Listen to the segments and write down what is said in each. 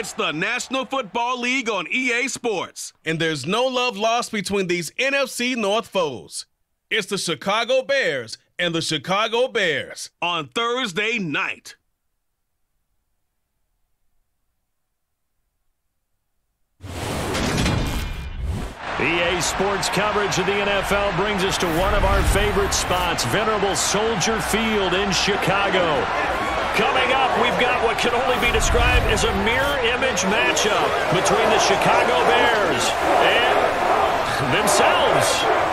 It's the National Football League on EA Sports, and there's no love lost between these NFC North foes. It's the Chicago Bears and the Chicago Bears on Thursday night. EA Sports coverage of the NFL brings us to one of our favorite spots, venerable Soldier Field in Chicago. Coming up, we've got what can only be described as a mirror image matchup between the Chicago Bears and themselves.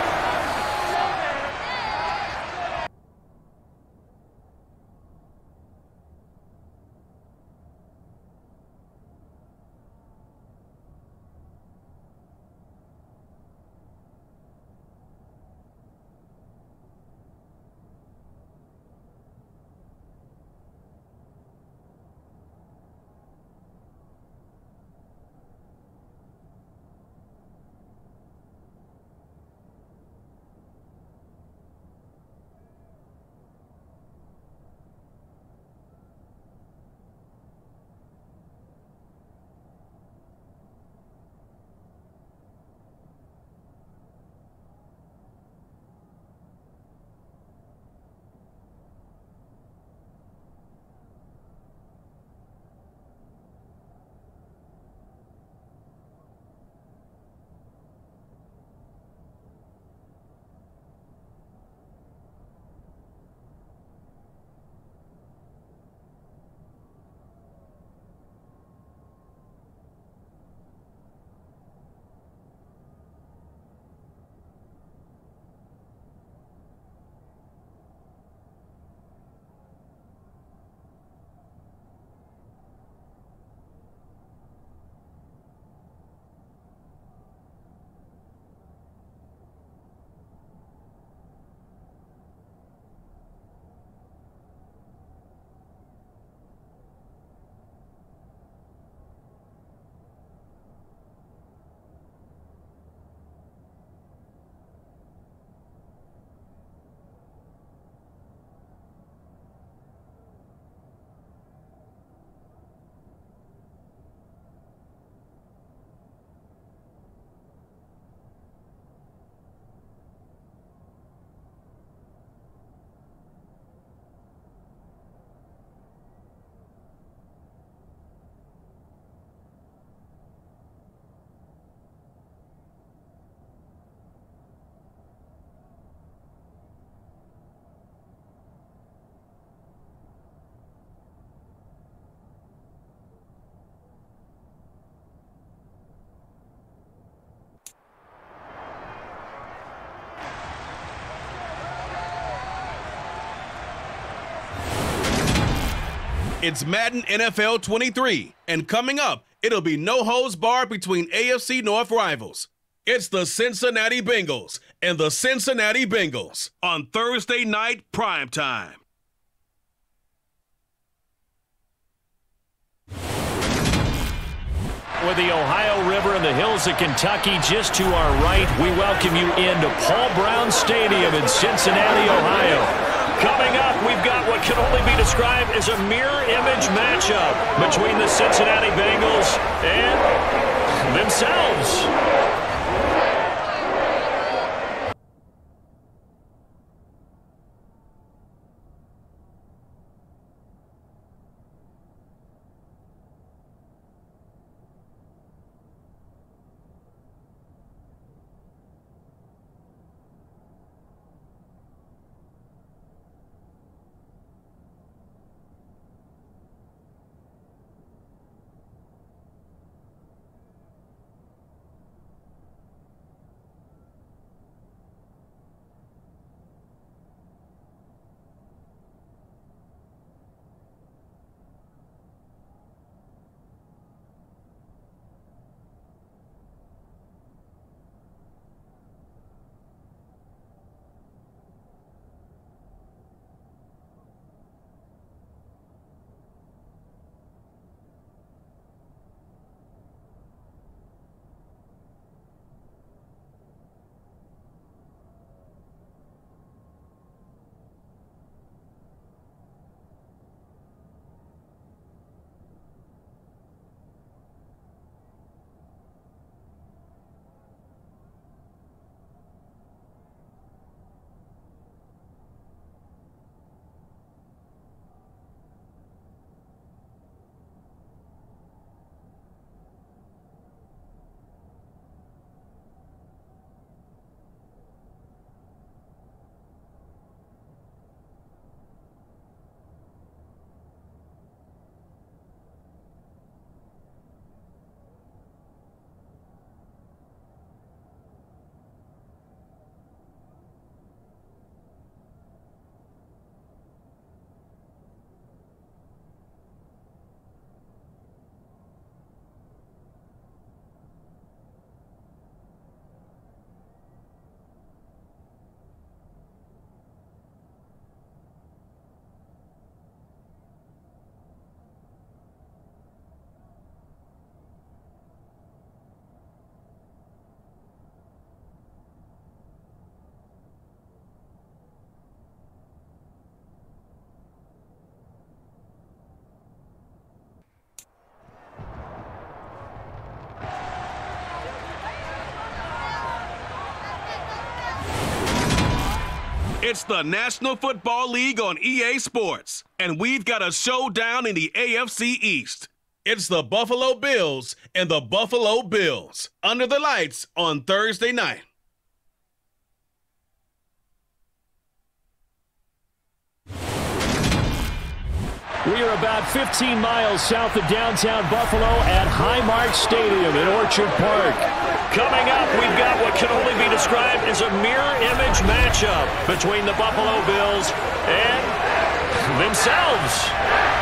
It's Madden NFL 23, and coming up, it'll be no holds barred between AFC North rivals. It's the Cincinnati Bengals and the Cincinnati Bengals on Thursday night prime time. With the Ohio River and the hills of Kentucky just to our right, we welcome you into Paul Brown Stadium in Cincinnati, Ohio. Coming what can only be described as a mirror image matchup between the Cincinnati Bengals and themselves. It's the National Football League on EA Sports, and we've got a showdown in the AFC East. It's the Buffalo Bills and the Buffalo Bills under the lights on Thursday night. We are about 15 miles south of downtown Buffalo at Highmark Stadium in Orchard Park. Coming up, we've got what can only be described as a mirror image matchup between the Buffalo Bills and themselves.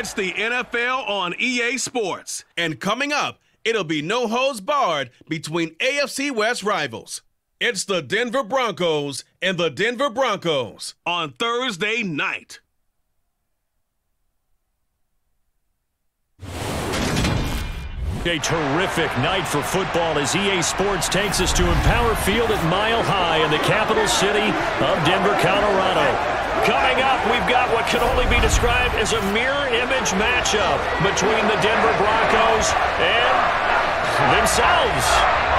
It's the NFL on EA Sports. And coming up, it'll be no holds barred between AFC West rivals. It's the Denver Broncos and the Denver Broncos on Thursday night. A terrific night for football as EA Sports takes us to Empower Field at Mile High in the capital city of Denver, Colorado. Coming up, we've got what can only be described as a mirror image matchup between the Denver Broncos and themselves.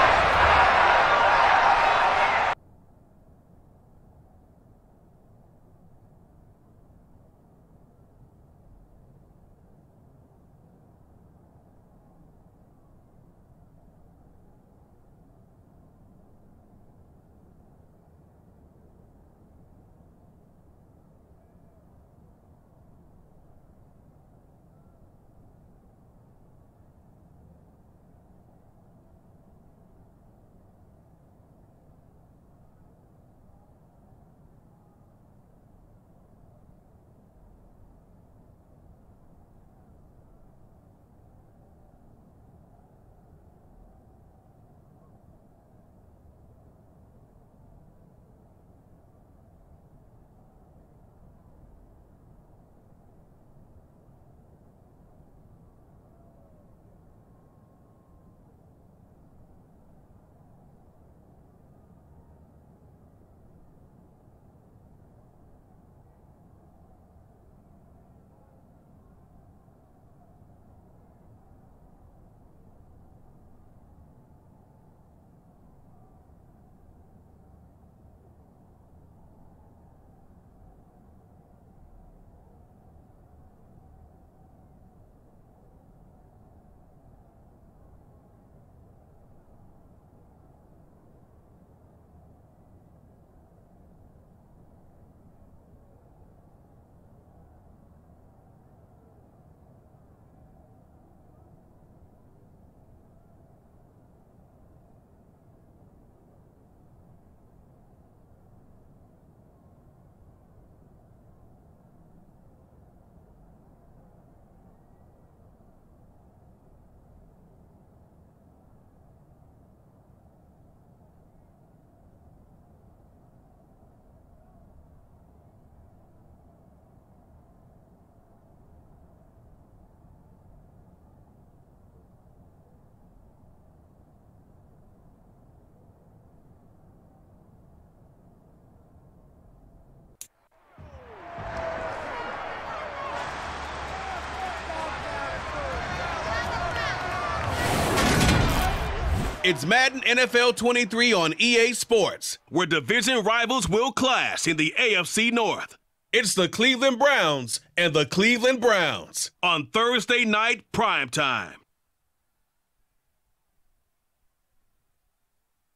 It's Madden NFL 23 on EA Sports, where division rivals will clash in the AFC North. It's the Cleveland Browns and the Cleveland Browns on Thursday night prime time.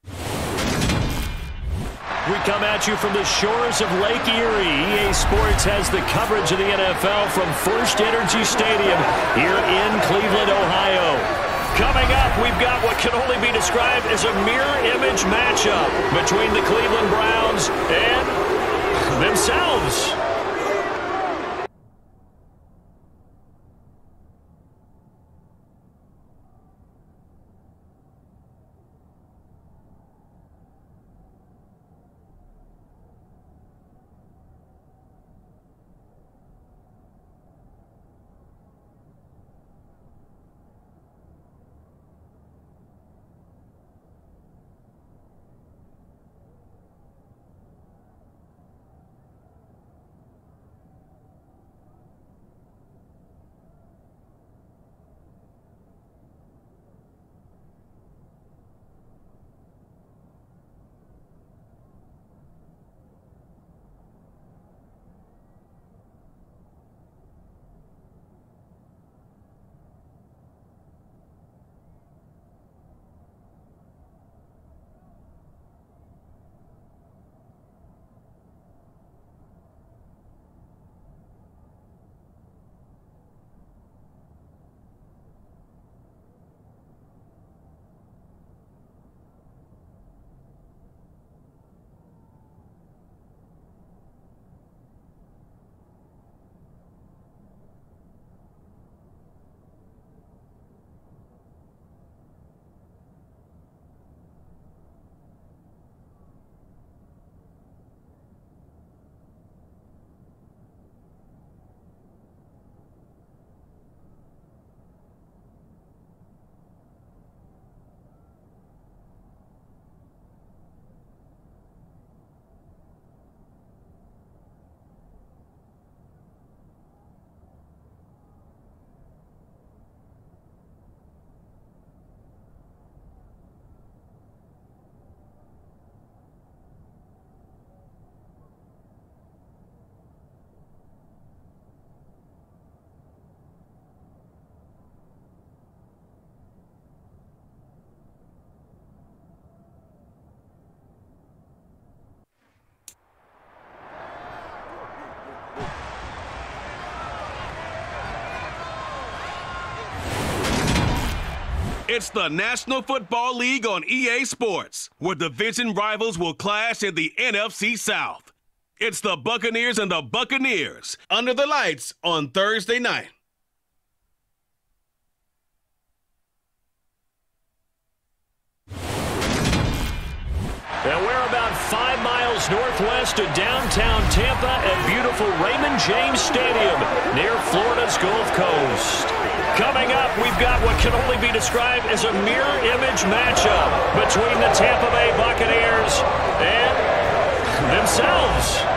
We come at you from the shores of Lake Erie. EA Sports has the coverage of the NFL from First Energy Stadium here in Cleveland, Ohio. Coming up, we've got what can only be described as a mirror image matchup between the Cleveland Browns and themselves. It's the National Football League on EA Sports, where division rivals will clash in the NFC South. It's the Buccaneers and the Buccaneers under the lights on Thursday night. And we're about five miles northwest of downtown Tampa at beautiful Raymond James Stadium near Florida's Gulf Coast. Coming up, we've got what can only be described as a mirror image matchup between the Tampa Bay Buccaneers and themselves.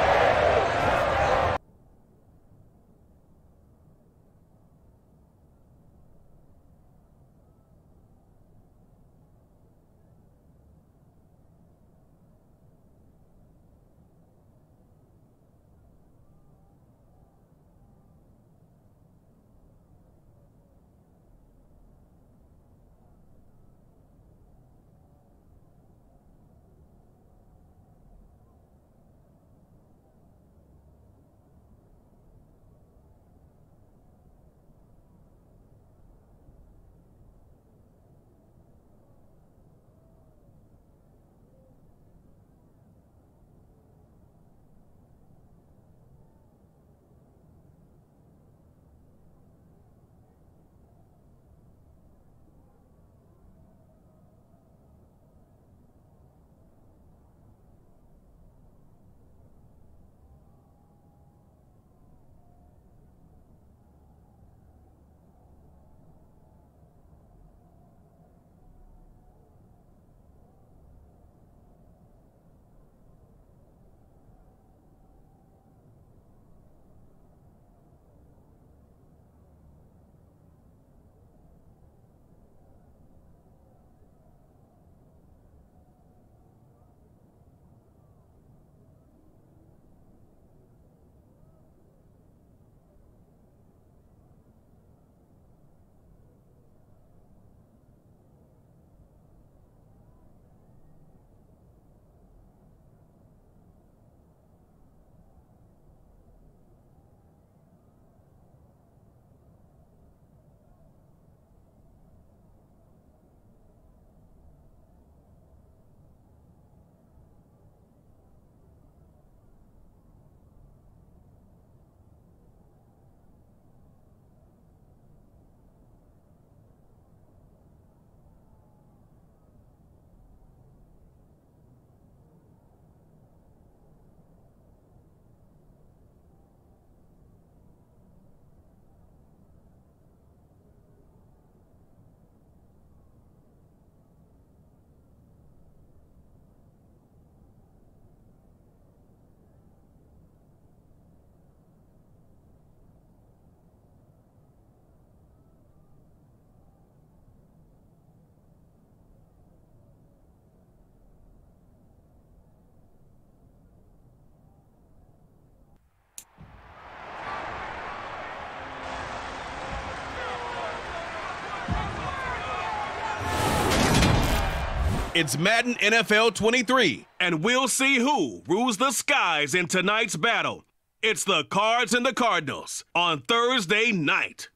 It's Madden NFL 23, and we'll see who rules the skies in tonight's battle. It's the Cards and the Cardinals on Thursday night.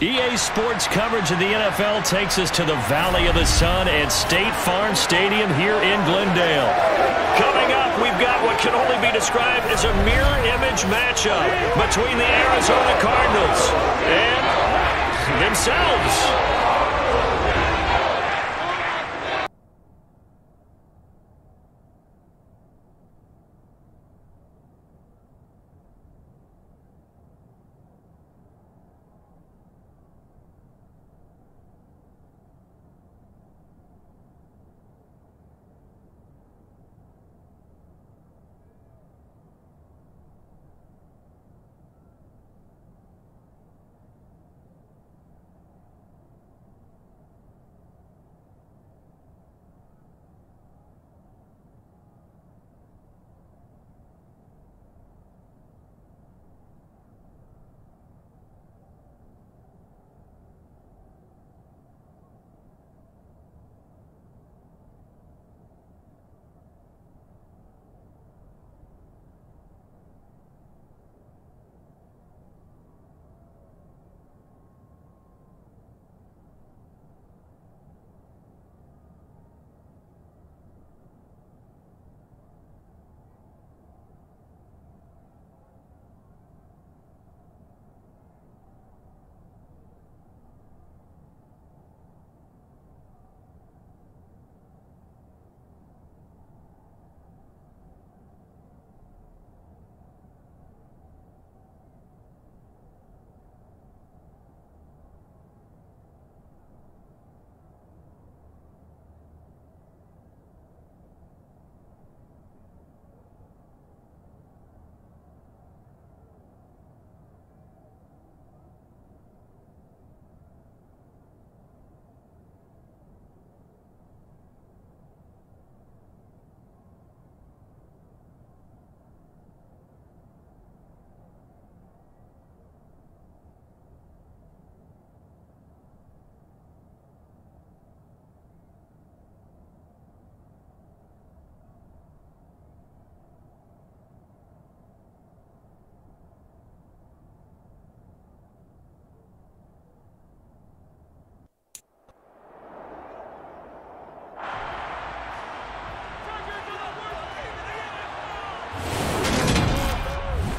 EA Sports coverage of the NFL takes us to the Valley of the Sun at State Farm Stadium here in Glendale. Coming up, we've got can only be described as a mirror image matchup between the Arizona Cardinals and themselves.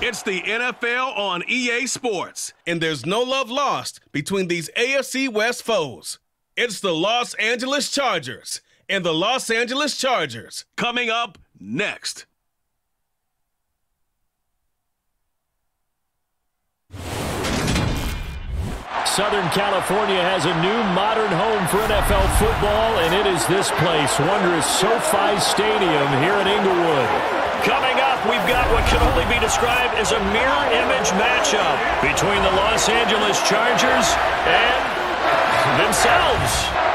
It's the NFL on EA Sports, and there's no love lost between these AFC West foes. It's the Los Angeles Chargers and the Los Angeles Chargers coming up next. Southern California has a new modern home for NFL football, and it is this place, wondrous SoFi Stadium here in Inglewood. Coming up, we've got what can only be described as a mirror image matchup between the Los Angeles Chargers and themselves.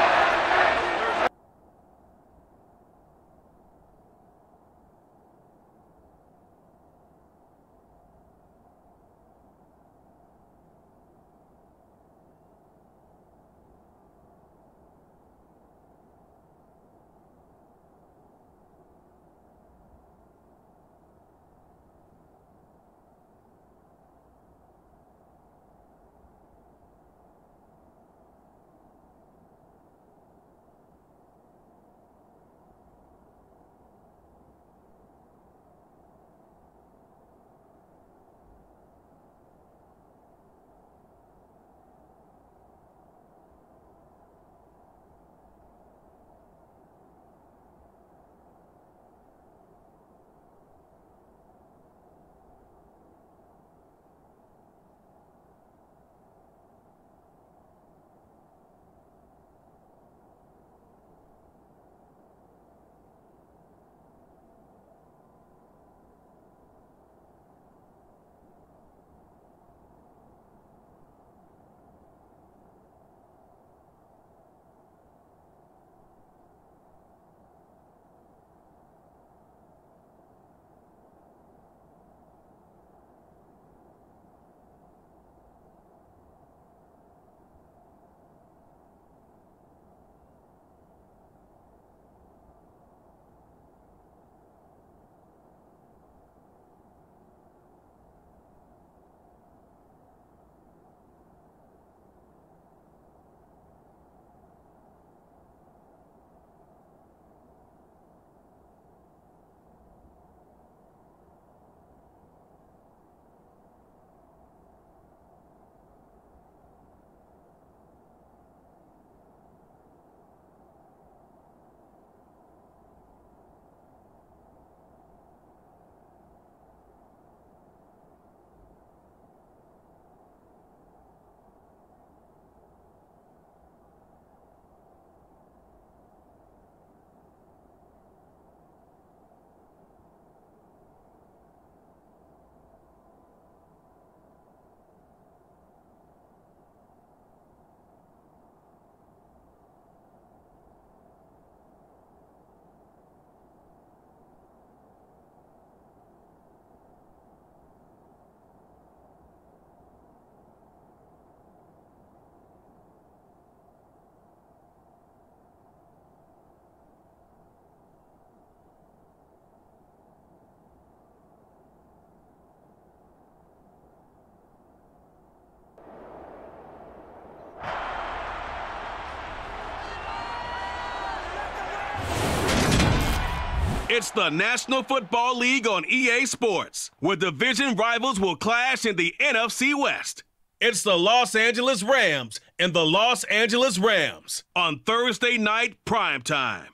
It's the National Football League on EA Sports, where division rivals will clash in the NFC West. It's the Los Angeles Rams and the Los Angeles Rams on Thursday night prime time.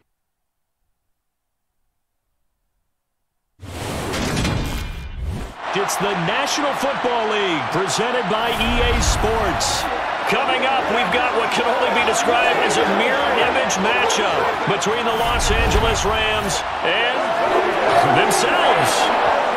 It's the National Football League presented by EA Sports. Coming up, we've got what can only be described as a mirror image matchup between the Los Angeles Rams and themselves.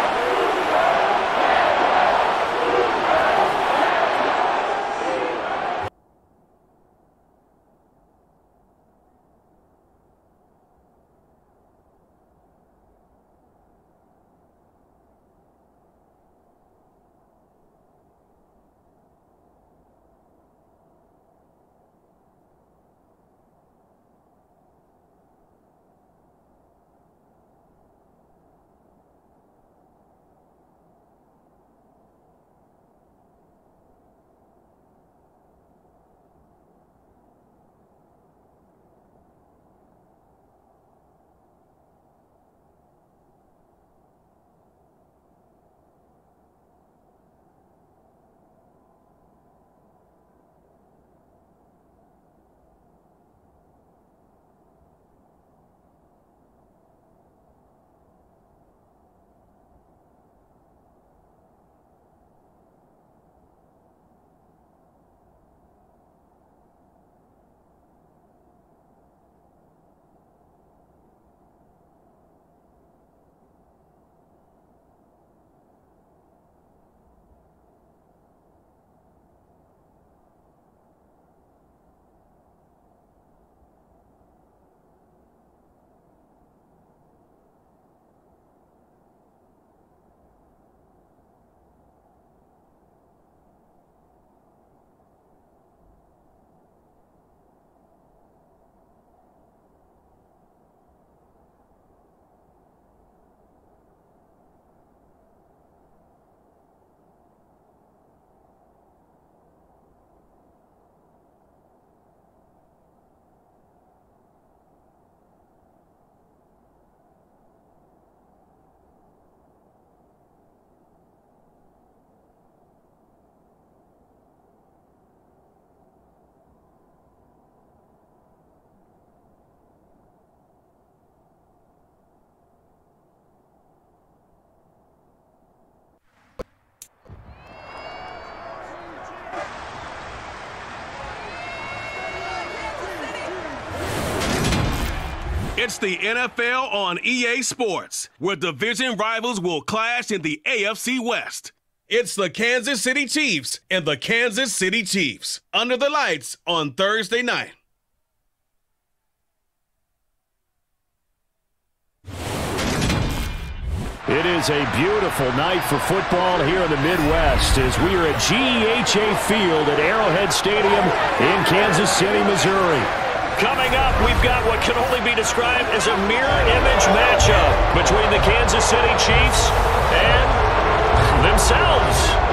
It's the NFL on EA Sports, where division rivals will clash in the AFC West. It's the Kansas City Chiefs and the Kansas City Chiefs under the lights on Thursday night. It is a beautiful night for football here in the Midwest as we are at GEHA Field at Arrowhead Stadium in Kansas City, Missouri. Coming up, we've got what can only be described as a mirror image matchup between the Kansas City Chiefs and themselves.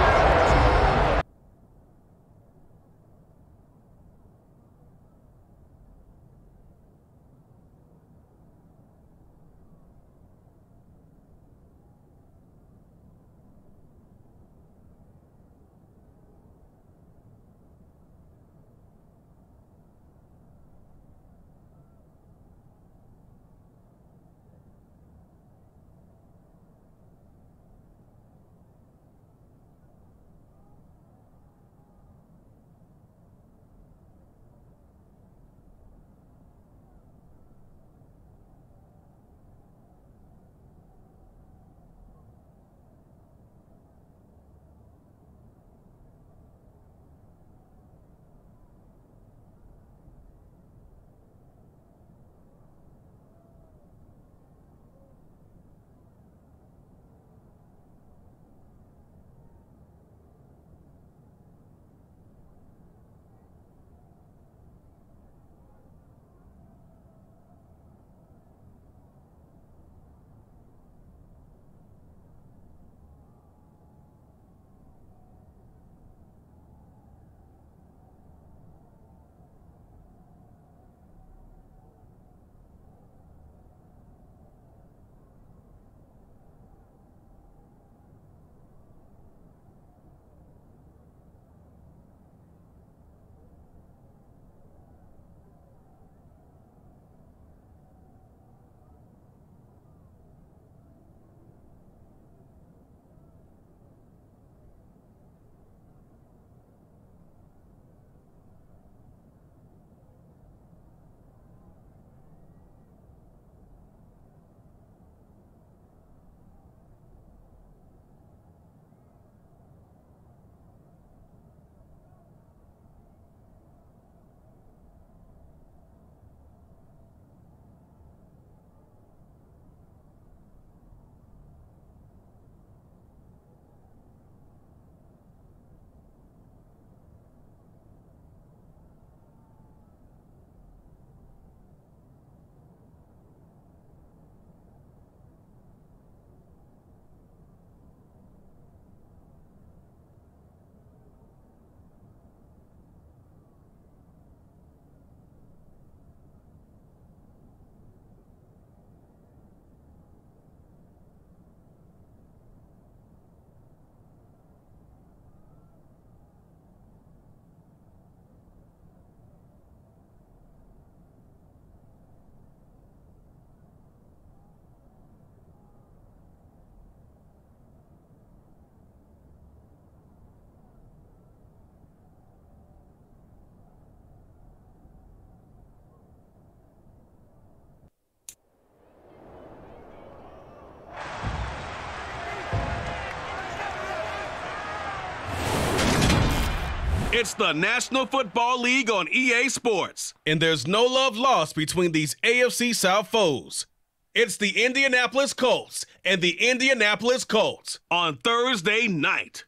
It's the National Football League on EA Sports, and there's no love lost between these AFC South foes. It's the Indianapolis Colts and the Indianapolis Colts on Thursday night.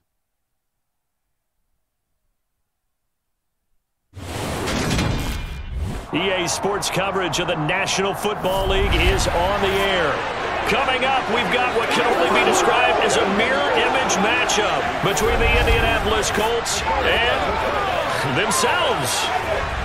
EA Sports coverage of the National Football League is on the air. Coming up, we've got what can only be described as a mirror image matchup between the Indianapolis Colts and themselves.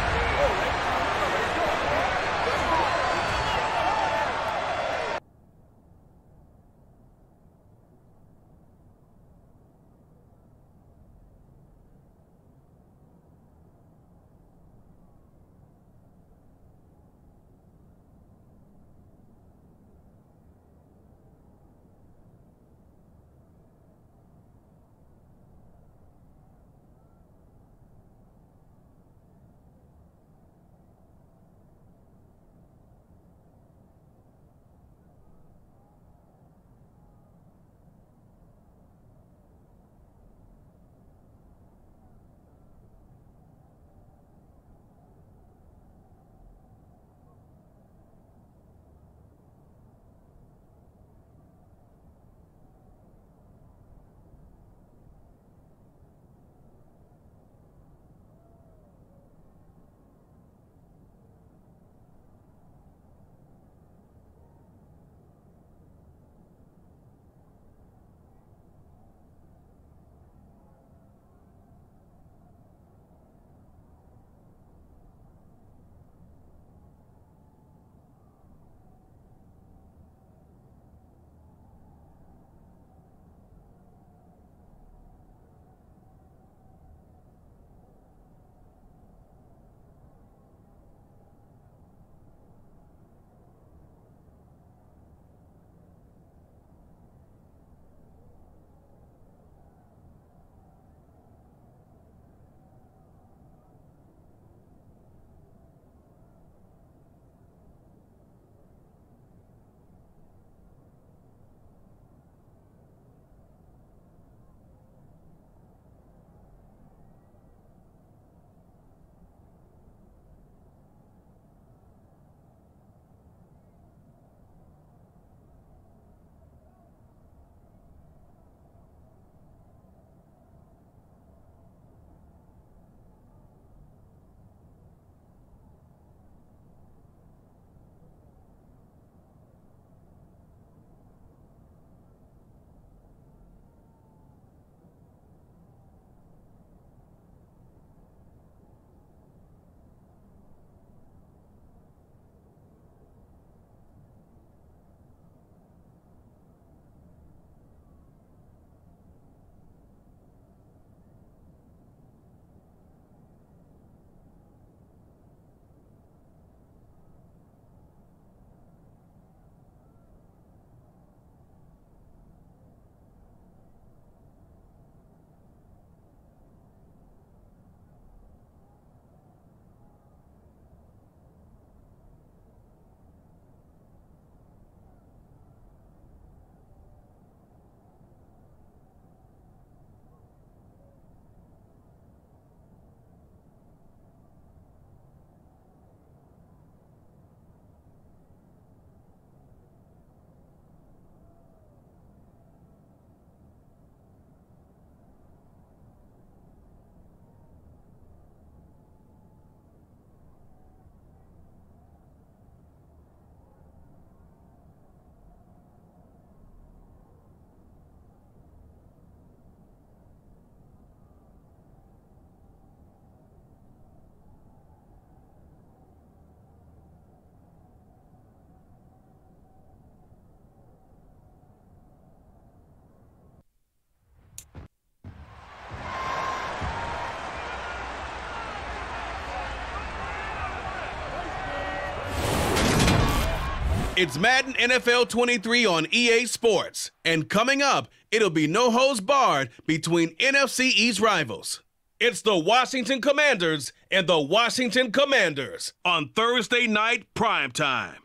It's Madden NFL 23 on EA Sports. And coming up, it'll be no hose barred between NFC East rivals. It's the Washington Commanders and the Washington Commanders on Thursday night primetime.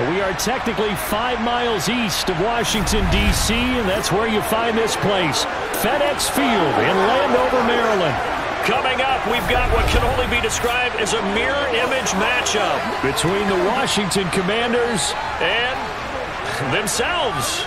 We are technically five miles east of Washington, D.C., and that's where you find this place, FedEx Field in Landover, Maryland. Coming up, we've got what can only be described as a mirror image matchup between the Washington Commanders and themselves.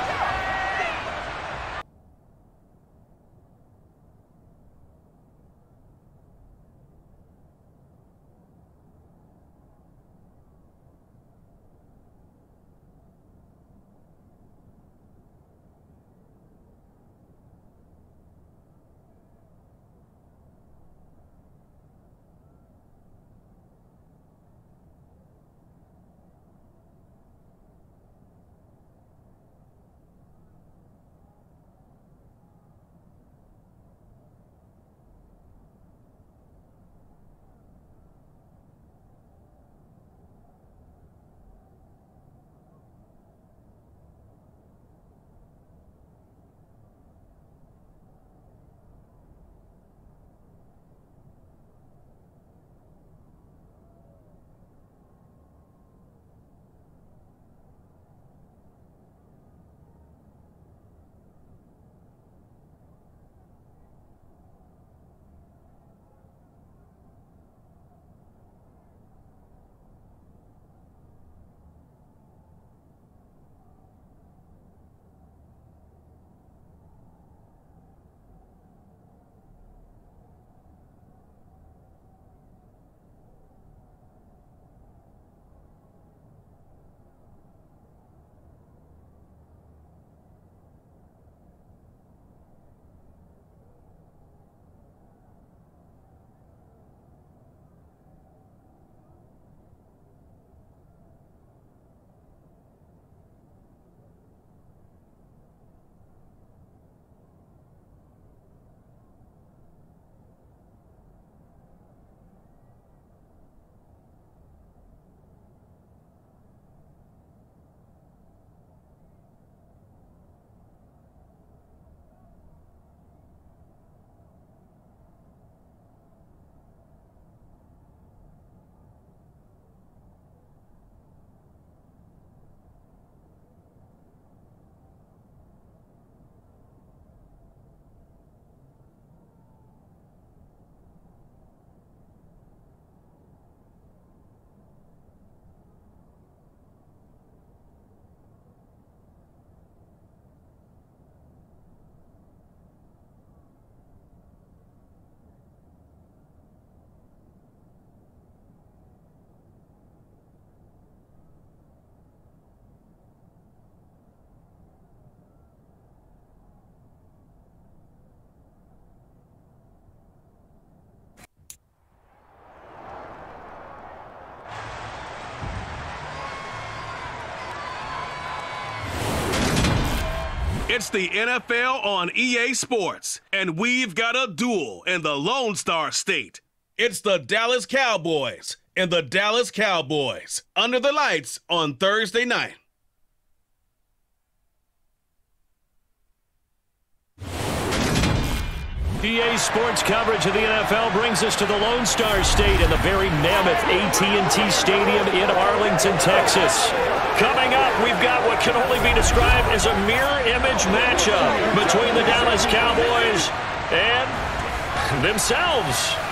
It's the NFL on EA Sports, and we've got a duel in the Lone Star State. It's the Dallas Cowboys and the Dallas Cowboys under the lights on Thursday night. EA Sports coverage of the NFL brings us to the Lone Star State and the very mammoth AT&T Stadium in Arlington, Texas. Coming up, we've got what can only be described as a mirror image matchup between the Dallas Cowboys and themselves.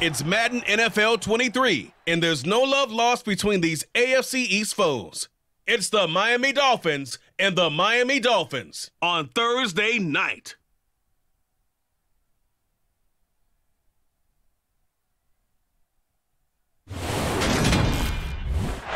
It's Madden NFL 23, and there's no love lost between these AFC East foes. It's the Miami Dolphins and the Miami Dolphins on Thursday night.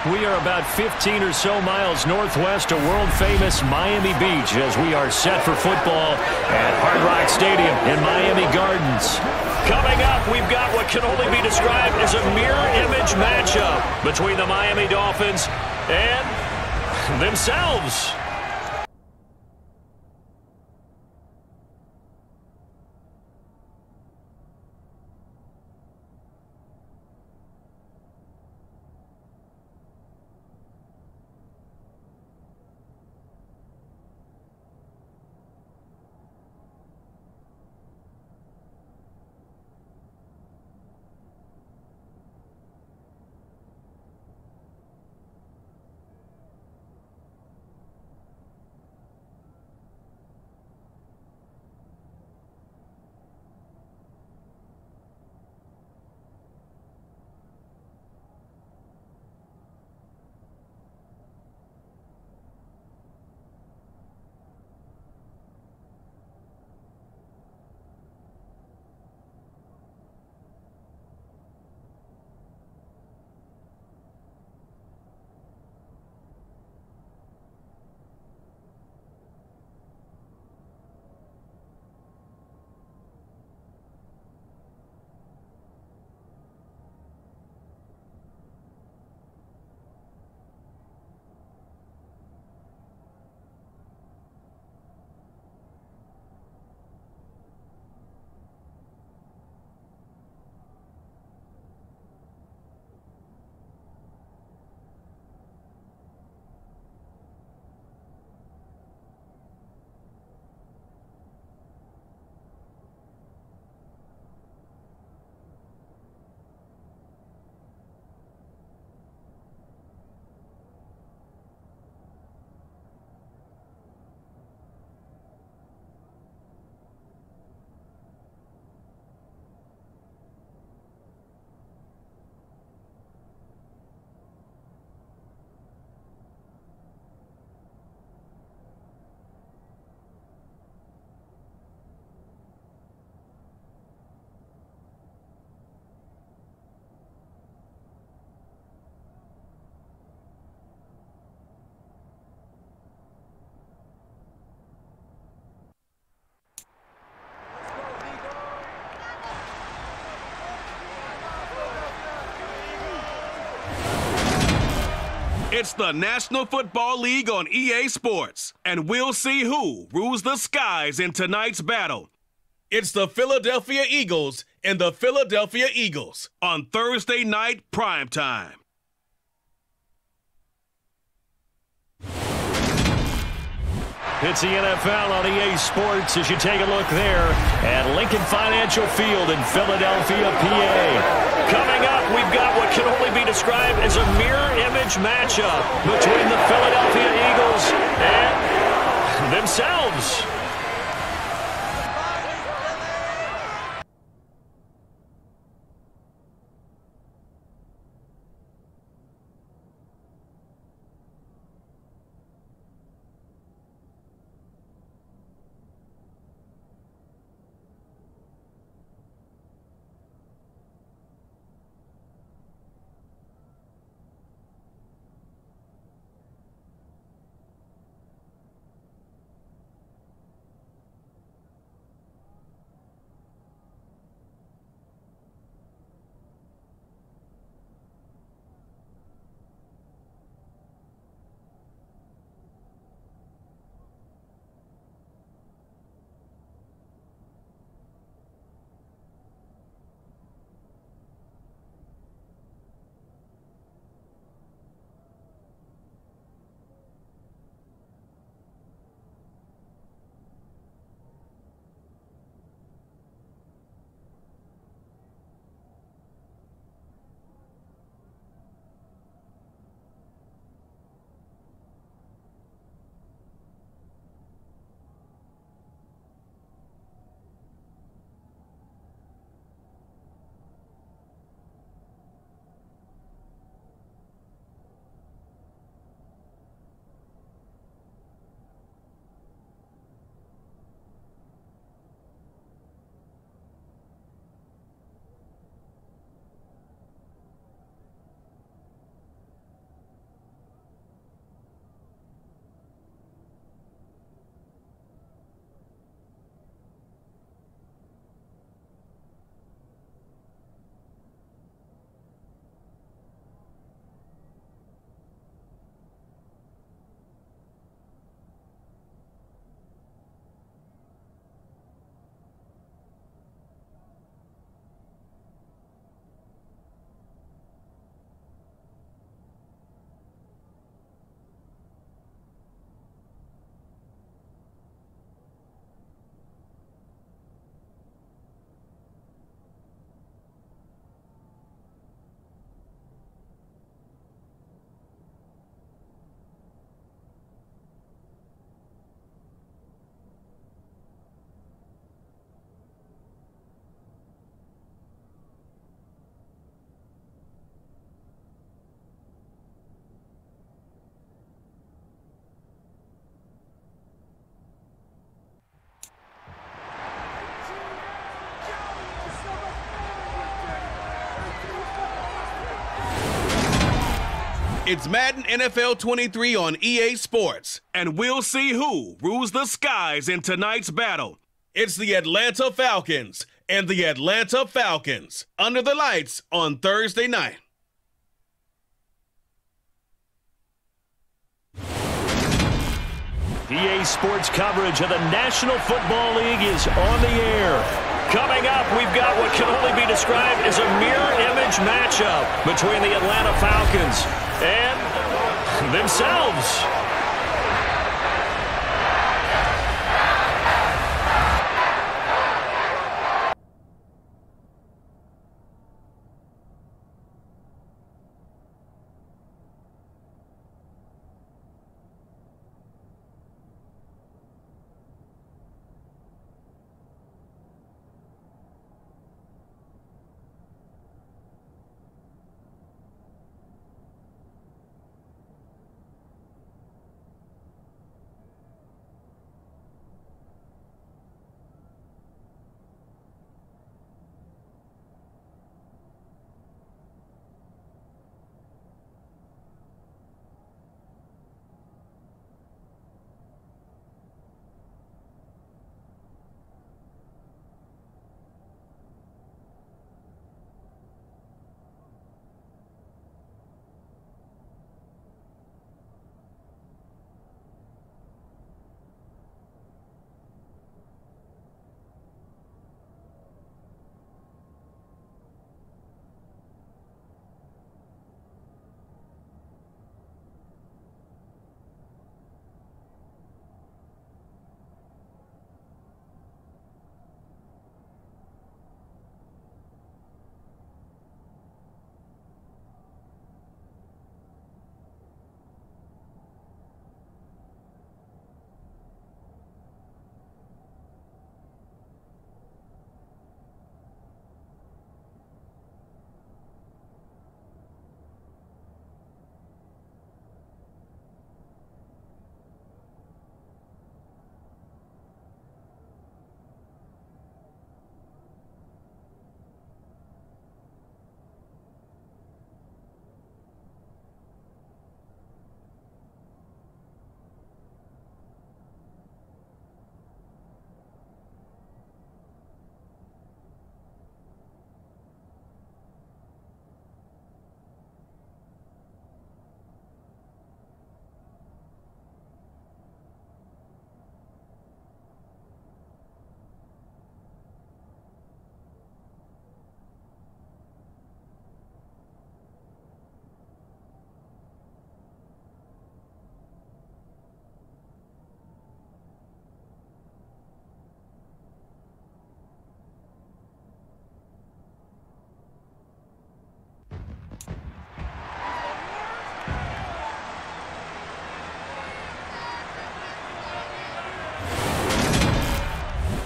We are about 15 or so miles northwest of world-famous Miami Beach as we are set for football at Hard Rock Stadium in Miami Gardens. Coming up, we've got what can only be described as a mirror image matchup between the Miami Dolphins and themselves. It's the National Football League on EA Sports, and we'll see who rules the skies in tonight's battle. It's the Philadelphia Eagles and the Philadelphia Eagles on Thursday night prime It's the NFL on EA Sports as you take a look there at Lincoln Financial Field in Philadelphia, PA. Coming up, we've got what can only be described as a mirror image matchup between the Philadelphia Eagles and themselves. It's Madden NFL 23 on EA Sports, and we'll see who rules the skies in tonight's battle. It's the Atlanta Falcons and the Atlanta Falcons under the lights on Thursday night. EA Sports coverage of the National Football League is on the air. Coming up, we've got what can only be described as a mirror image matchup between the Atlanta Falcons and themselves.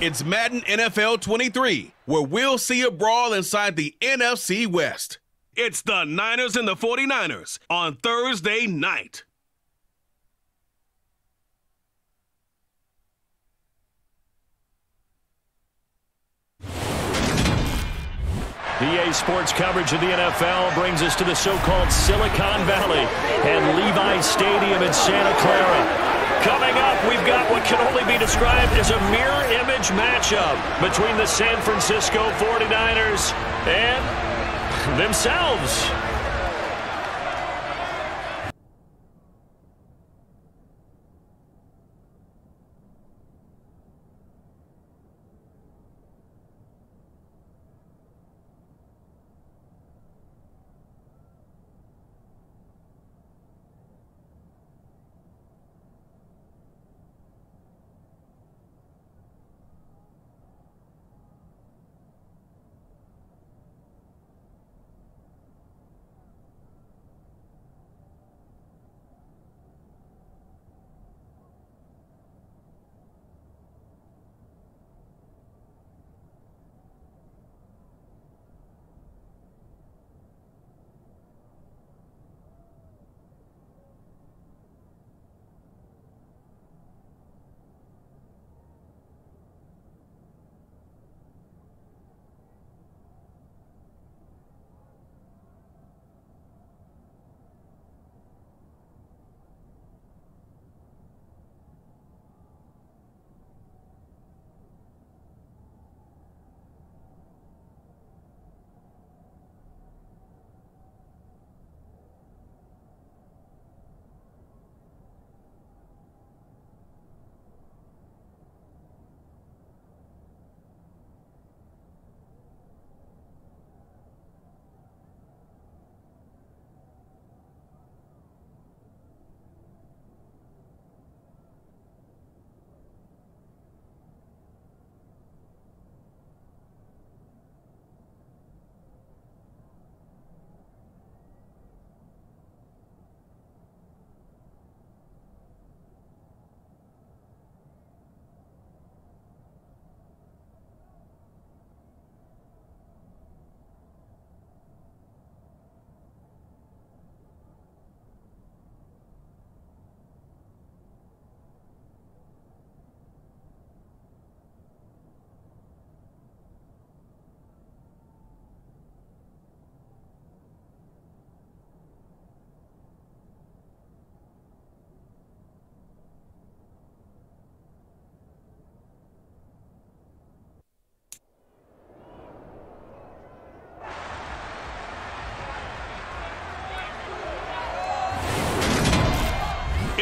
It's Madden NFL 23, where we'll see a brawl inside the NFC West. It's the Niners and the 49ers on Thursday night. EA Sports coverage of the NFL brings us to the so-called Silicon Valley and Levi Stadium in Santa Clara. Coming up, we've got what can only be described as a mirror image matchup between the San Francisco 49ers and themselves.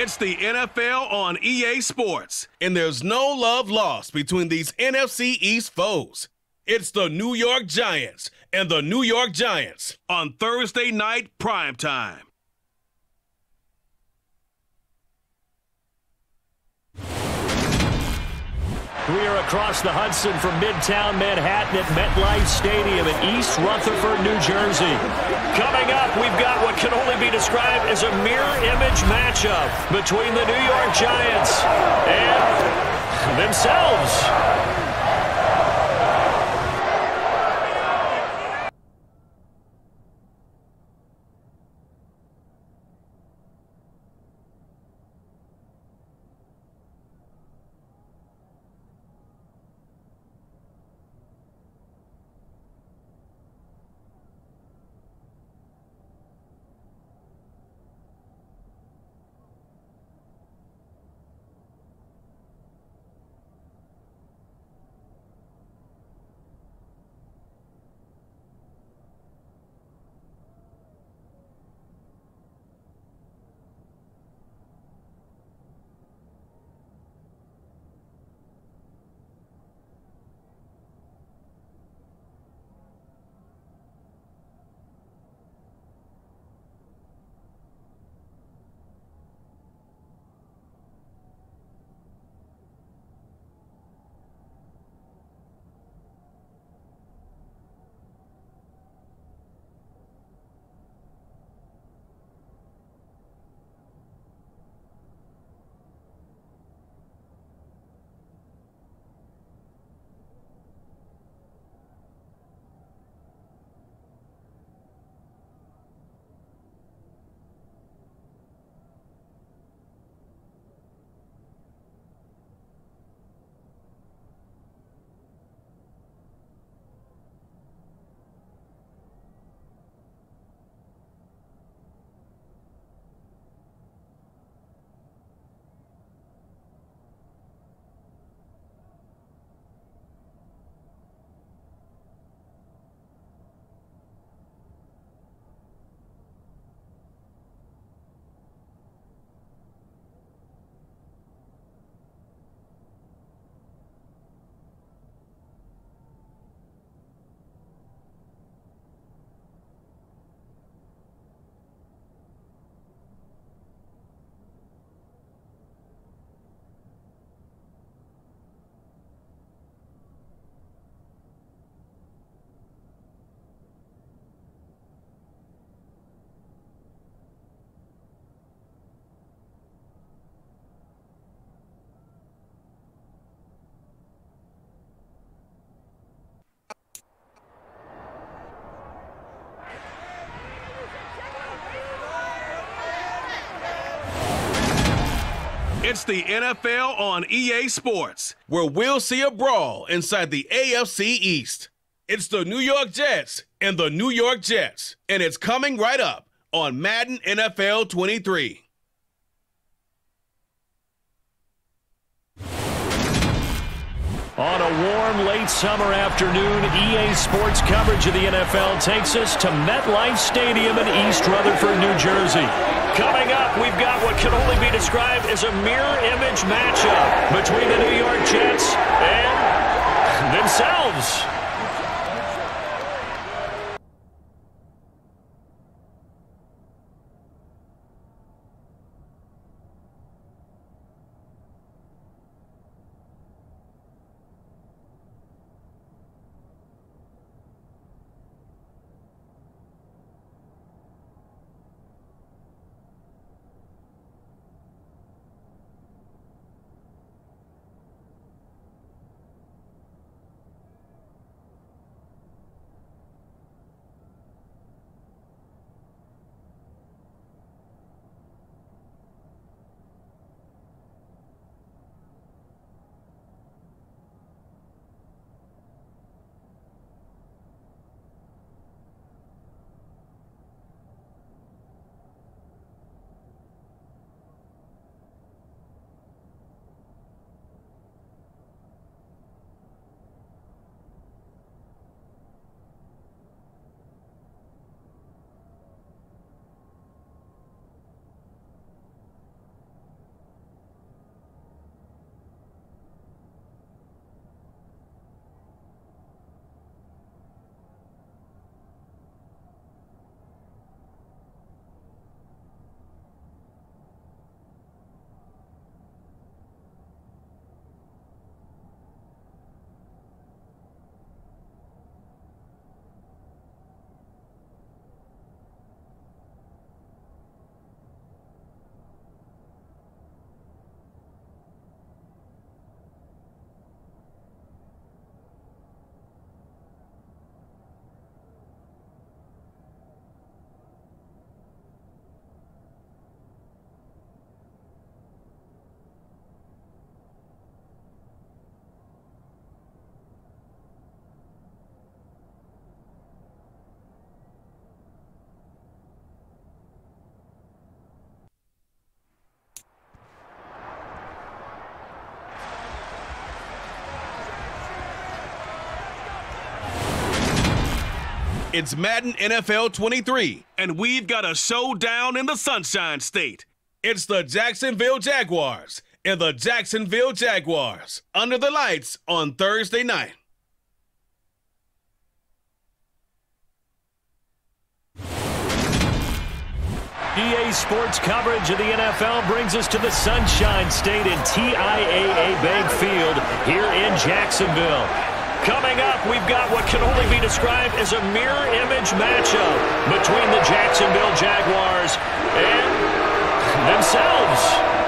It's the NFL on EA Sports, and there's no love lost between these NFC East foes. It's the New York Giants and the New York Giants on Thursday night prime time. We are across the Hudson from Midtown Manhattan at MetLife Stadium in East Rutherford, New Jersey. Coming up, we've got what can only be described as a mirror image matchup between the New York Giants and themselves. It's the NFL on EA Sports, where we'll see a brawl inside the AFC East. It's the New York Jets and the New York Jets, and it's coming right up on Madden NFL 23. On a warm late summer afternoon, EA Sports coverage of the NFL takes us to MetLife Stadium in East Rutherford, New Jersey. Coming up, we've got what can only be described as a mirror image matchup between the New York Jets and themselves. It's Madden NFL 23, and we've got a showdown in the Sunshine State. It's the Jacksonville Jaguars and the Jacksonville Jaguars under the lights on Thursday night. EA Sports coverage of the NFL brings us to the Sunshine State in TIAA Bank Field here in Jacksonville. Coming up, we've got what can only be described as a mirror image matchup between the Jacksonville Jaguars and themselves.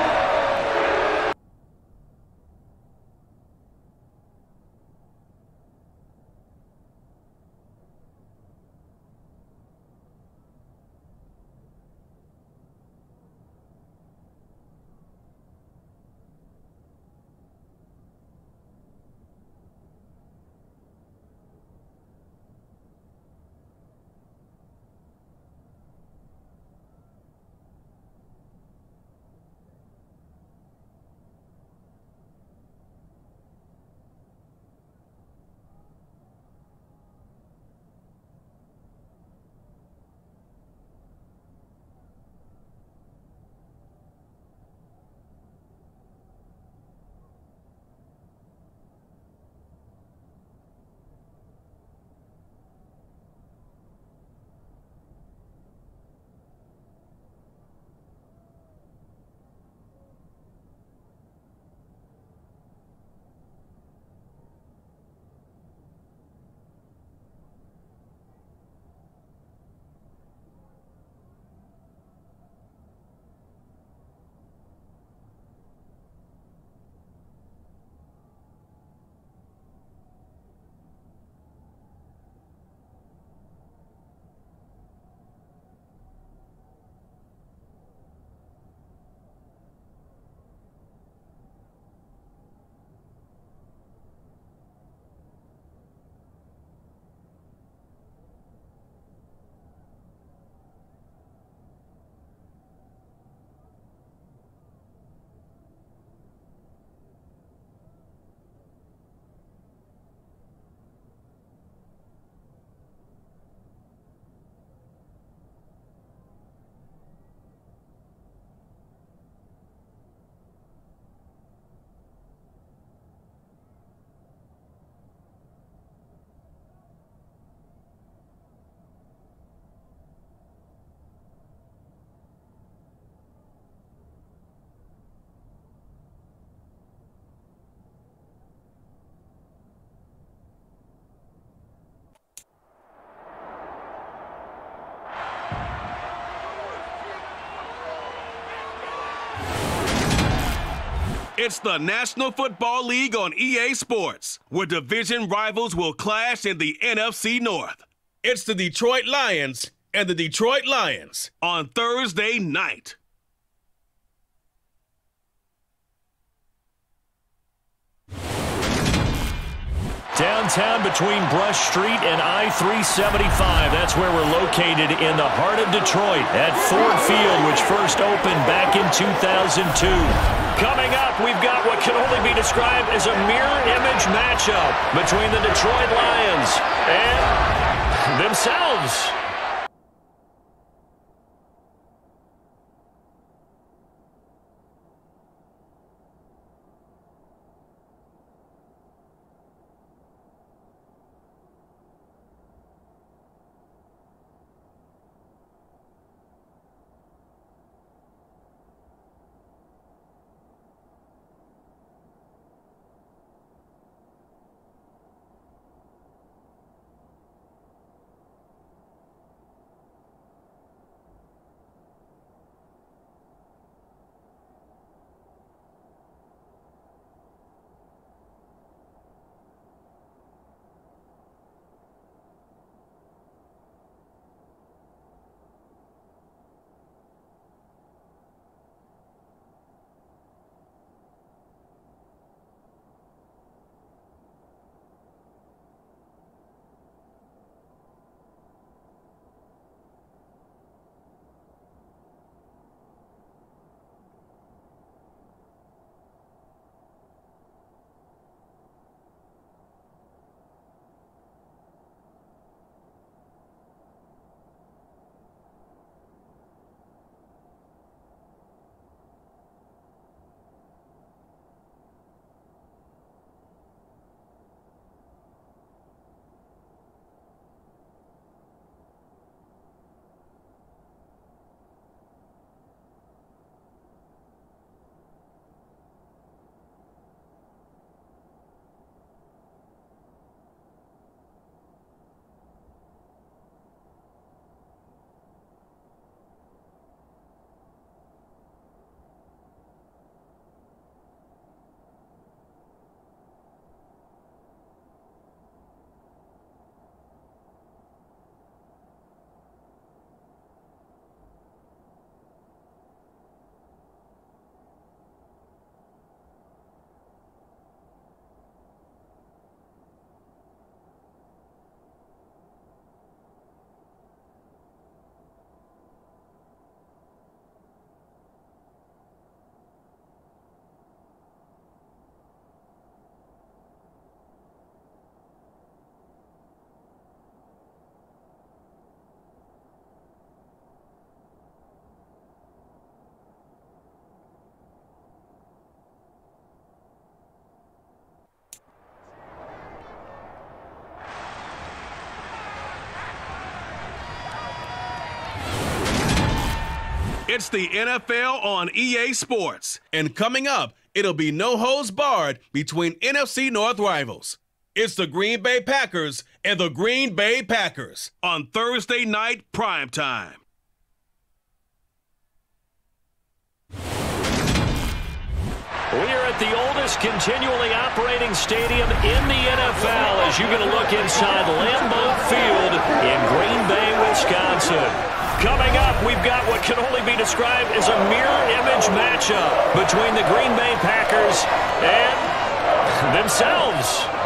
It's the National Football League on EA Sports, where division rivals will clash in the NFC North. It's the Detroit Lions and the Detroit Lions on Thursday night. Downtown between Brush Street and I-375. That's where we're located in the heart of Detroit at Ford Field, which first opened back in 2002. Coming up, we've got what can only be described as a mirror image matchup between the Detroit Lions and themselves. It's the NFL on EA Sports. And coming up, it'll be no hose barred between NFC North rivals. It's the Green Bay Packers and the Green Bay Packers on Thursday night prime time. We are at the oldest continually operating stadium in the NFL as you get a look inside Lambeau Field in Green Bay, Wisconsin. Coming up, we've got what can only be described as a mirror image matchup between the Green Bay Packers and themselves.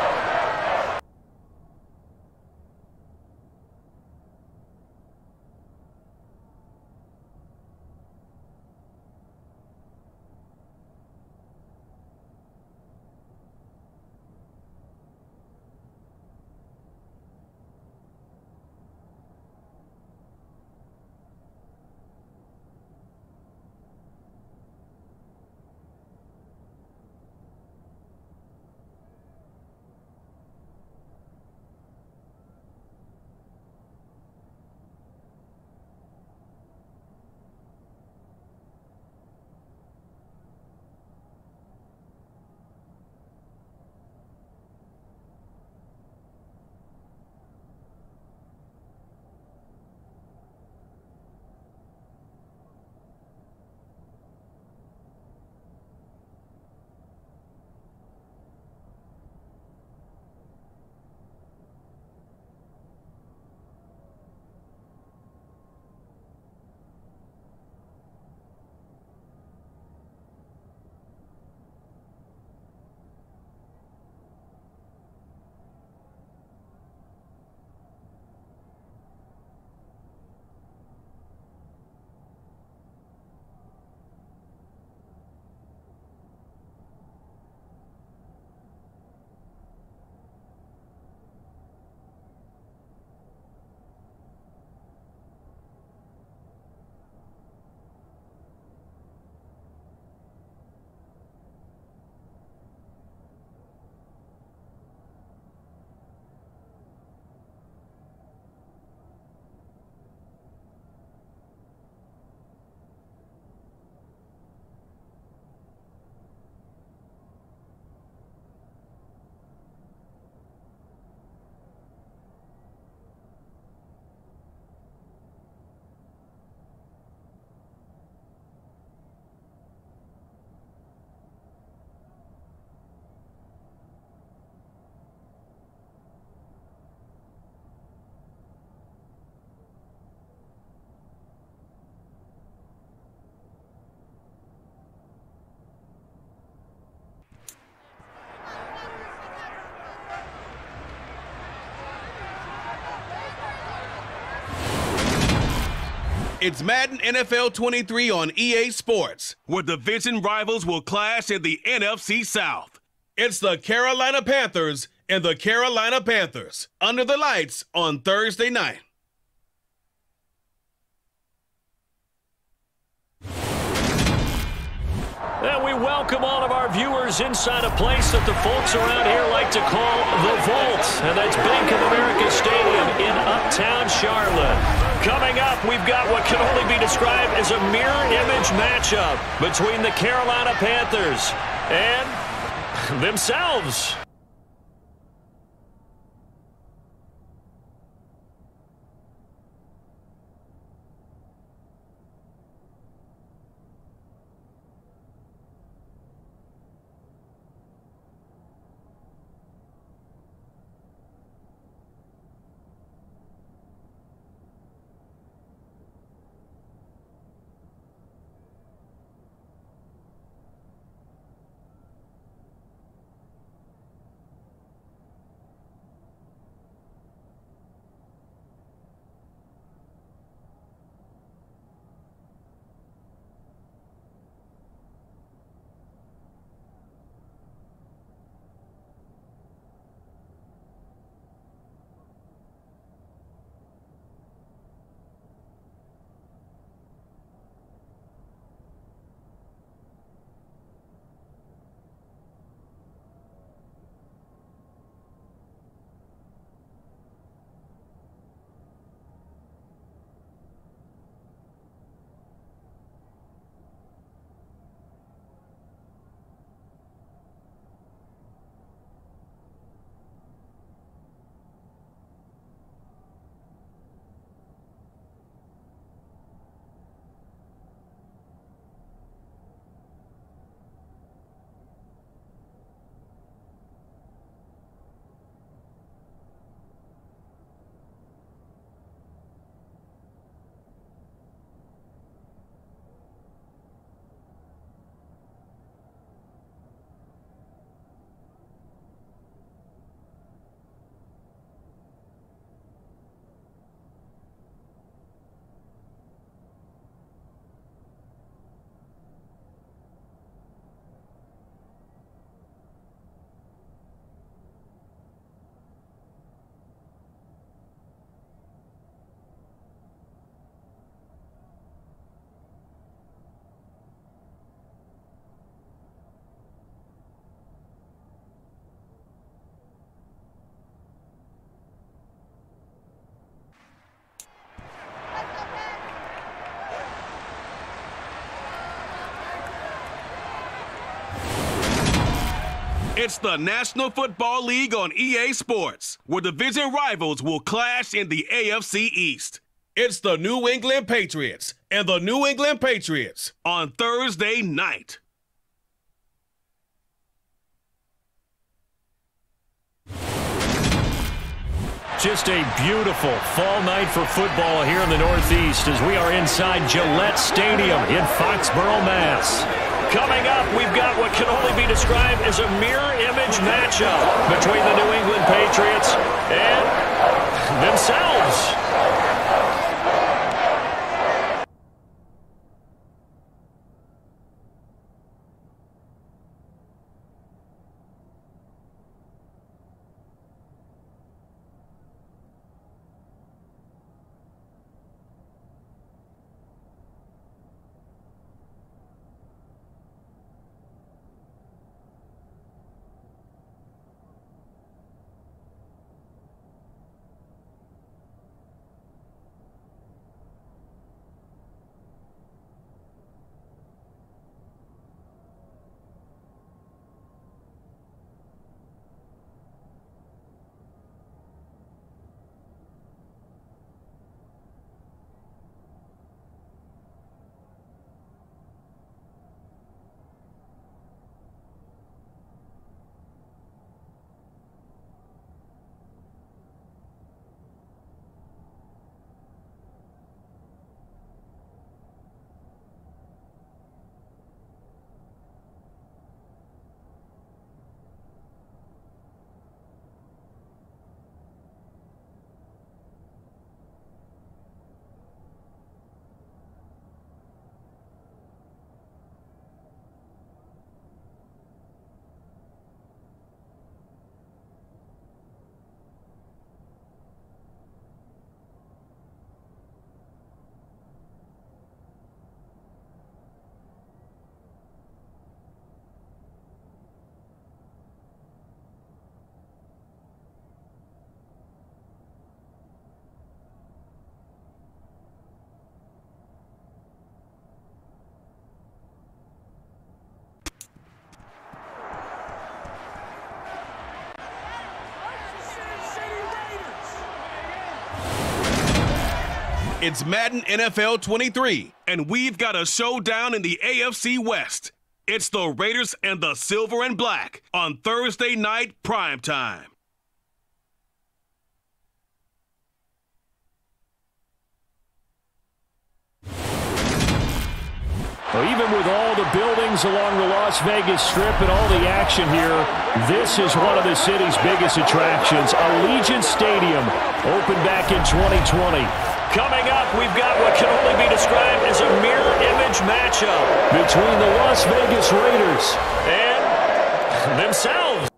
It's Madden NFL 23 on EA Sports, where division rivals will clash in the NFC South. It's the Carolina Panthers and the Carolina Panthers under the lights on Thursday night. And we welcome all of our viewers inside a place that the folks around here like to call the Vault. And that's Bank of America Stadium in Uptown Charlotte. Coming up, we've got what can only be described as a mirror image matchup between the Carolina Panthers and themselves. It's the National Football League on EA Sports, where division rivals will clash in the AFC East. It's the New England Patriots and the New England Patriots on Thursday night. Just a beautiful fall night for football here in the Northeast as we are inside Gillette Stadium in Foxborough, Mass. Coming up, we've got what can only be described as a mirror image matchup between the New England Patriots and themselves. It's Madden NFL 23, and we've got a showdown in the AFC West. It's the Raiders and the Silver and Black on Thursday night prime time. Well, even with all the buildings along the Las Vegas Strip and all the action here, this is one of the city's biggest attractions. Allegiant Stadium opened back in 2020. Coming up, we've got what can only be described as a mirror image matchup between the Las Vegas Raiders and themselves.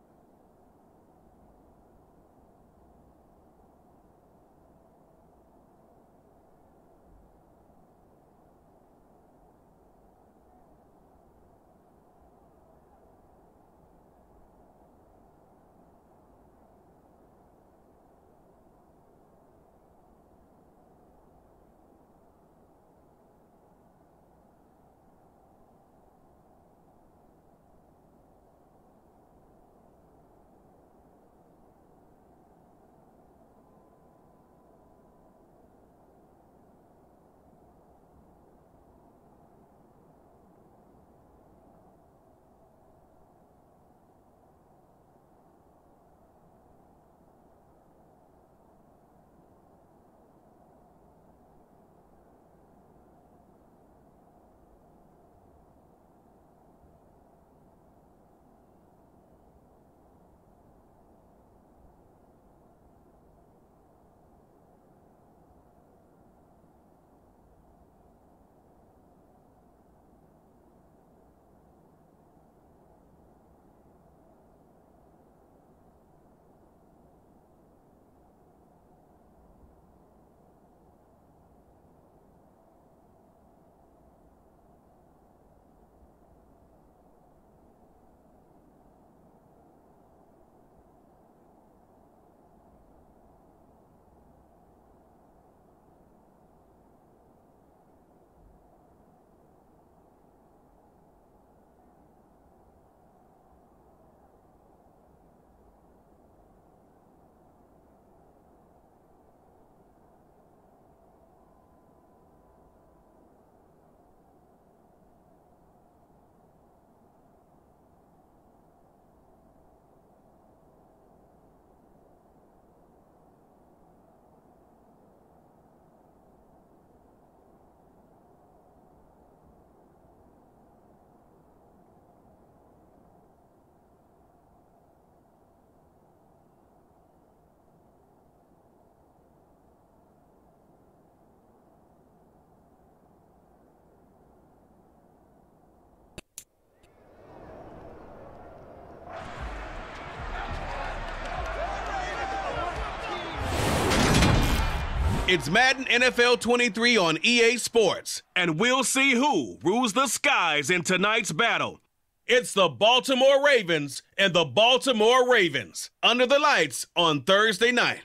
It's Madden NFL 23 on EA Sports, and we'll see who rules the skies in tonight's battle. It's the Baltimore Ravens and the Baltimore Ravens under the lights on Thursday night.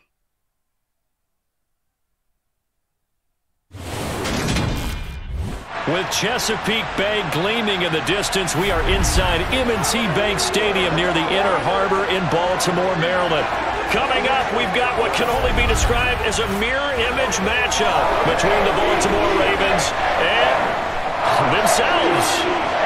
With Chesapeake Bay gleaming in the distance, we are inside M&T Bank Stadium near the Inner Harbor in Baltimore, Maryland. Coming up, we've got what can only be described as a mirror image matchup between the Baltimore Ravens and themselves.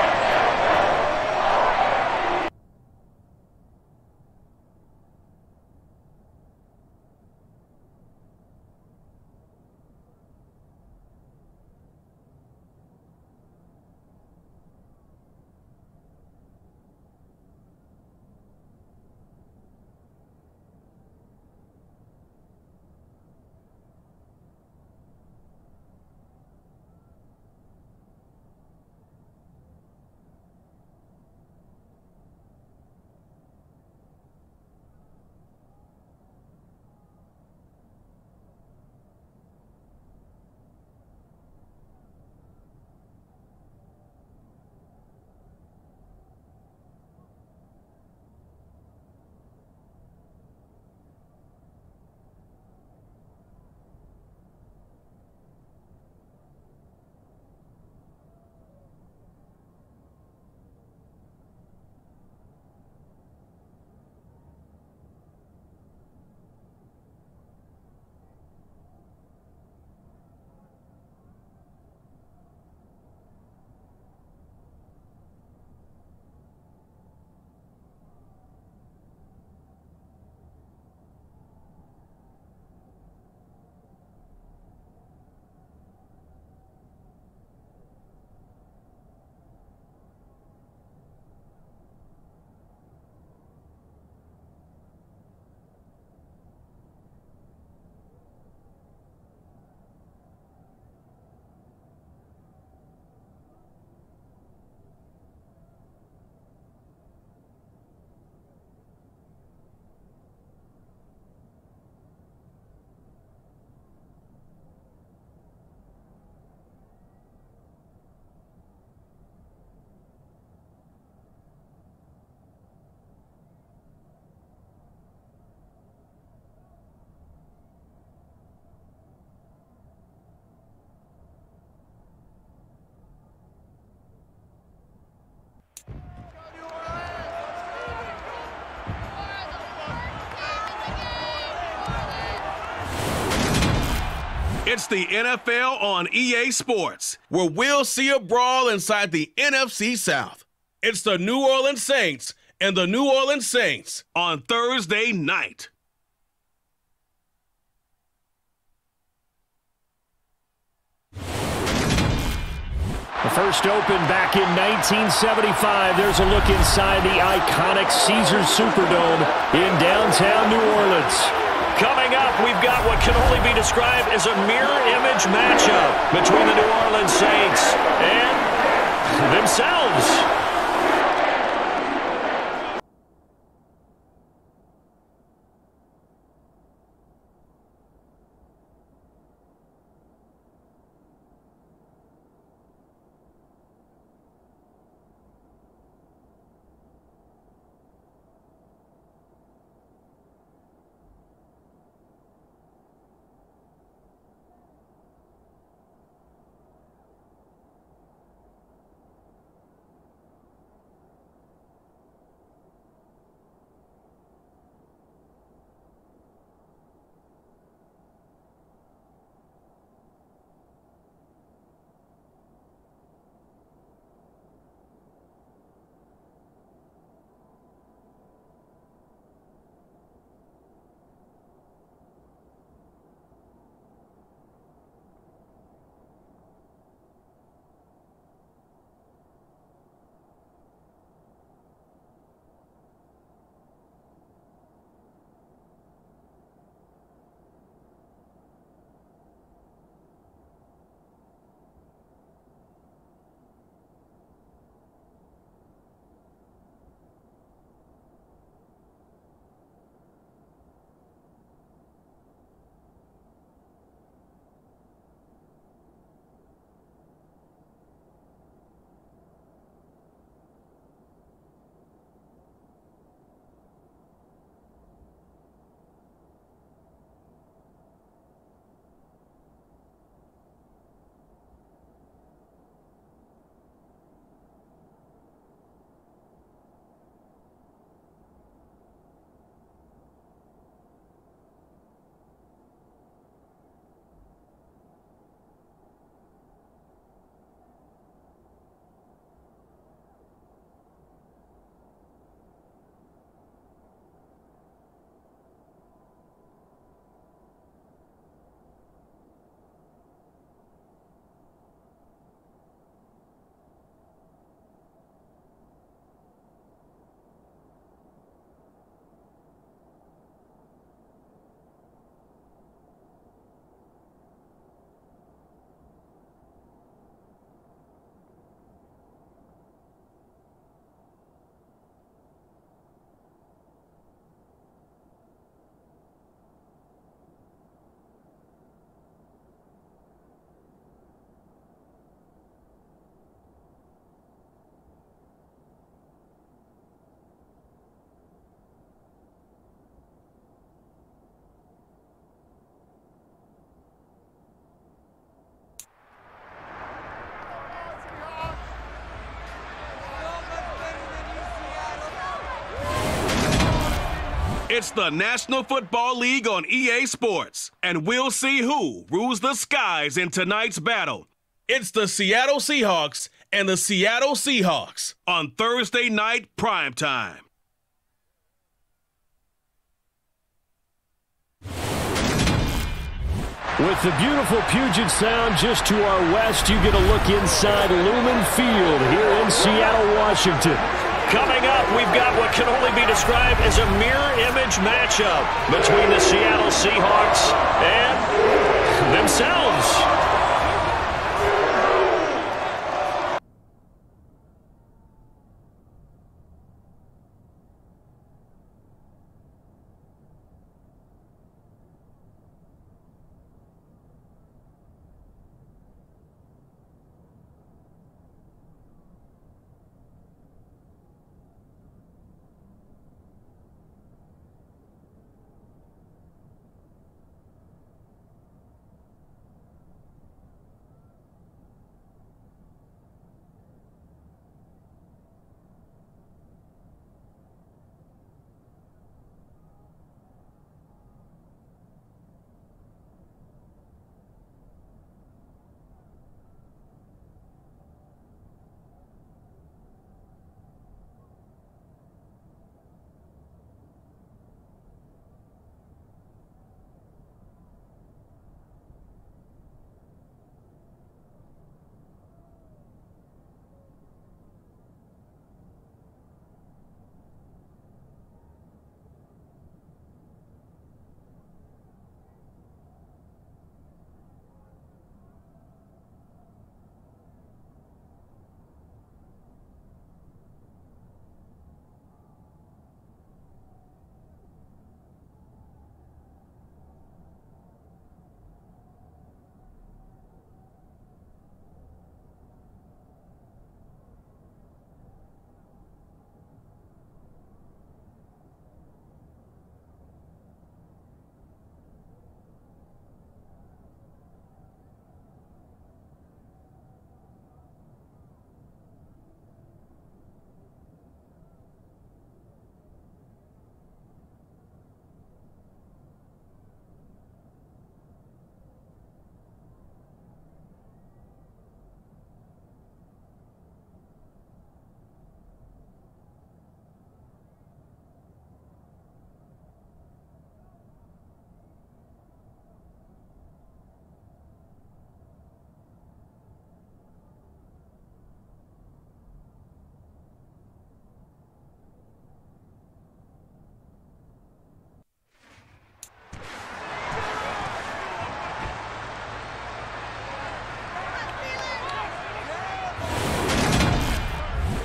It's the NFL on EA Sports, where we'll see a brawl inside the NFC South. It's the New Orleans Saints and the New Orleans Saints on Thursday night. The first open back in 1975. There's a look inside the iconic Caesars Superdome in downtown New Orleans. Coming up, we've got what can only be described as a mirror image matchup between the New Orleans Saints and themselves. It's the National Football League on EA Sports, and we'll see who rules the skies in tonight's battle. It's the Seattle Seahawks and the Seattle Seahawks on Thursday night prime time. With the beautiful Puget Sound just to our west, you get a look inside Lumen Field here in Seattle, Washington. Coming up, we've got what can only be described as a mirror image matchup between the Seattle Seahawks and themselves.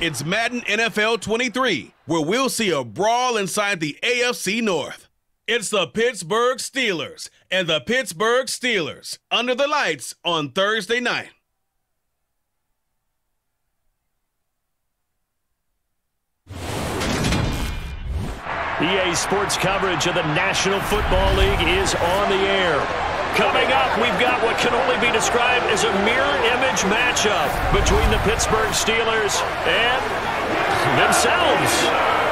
It's Madden NFL 23, where we'll see a brawl inside the AFC North. It's the Pittsburgh Steelers and the Pittsburgh Steelers under the lights on Thursday night. EA Sports coverage of the National Football League is on the air. Coming up, we've got what can only be described as a mirror image matchup between the Pittsburgh Steelers and themselves.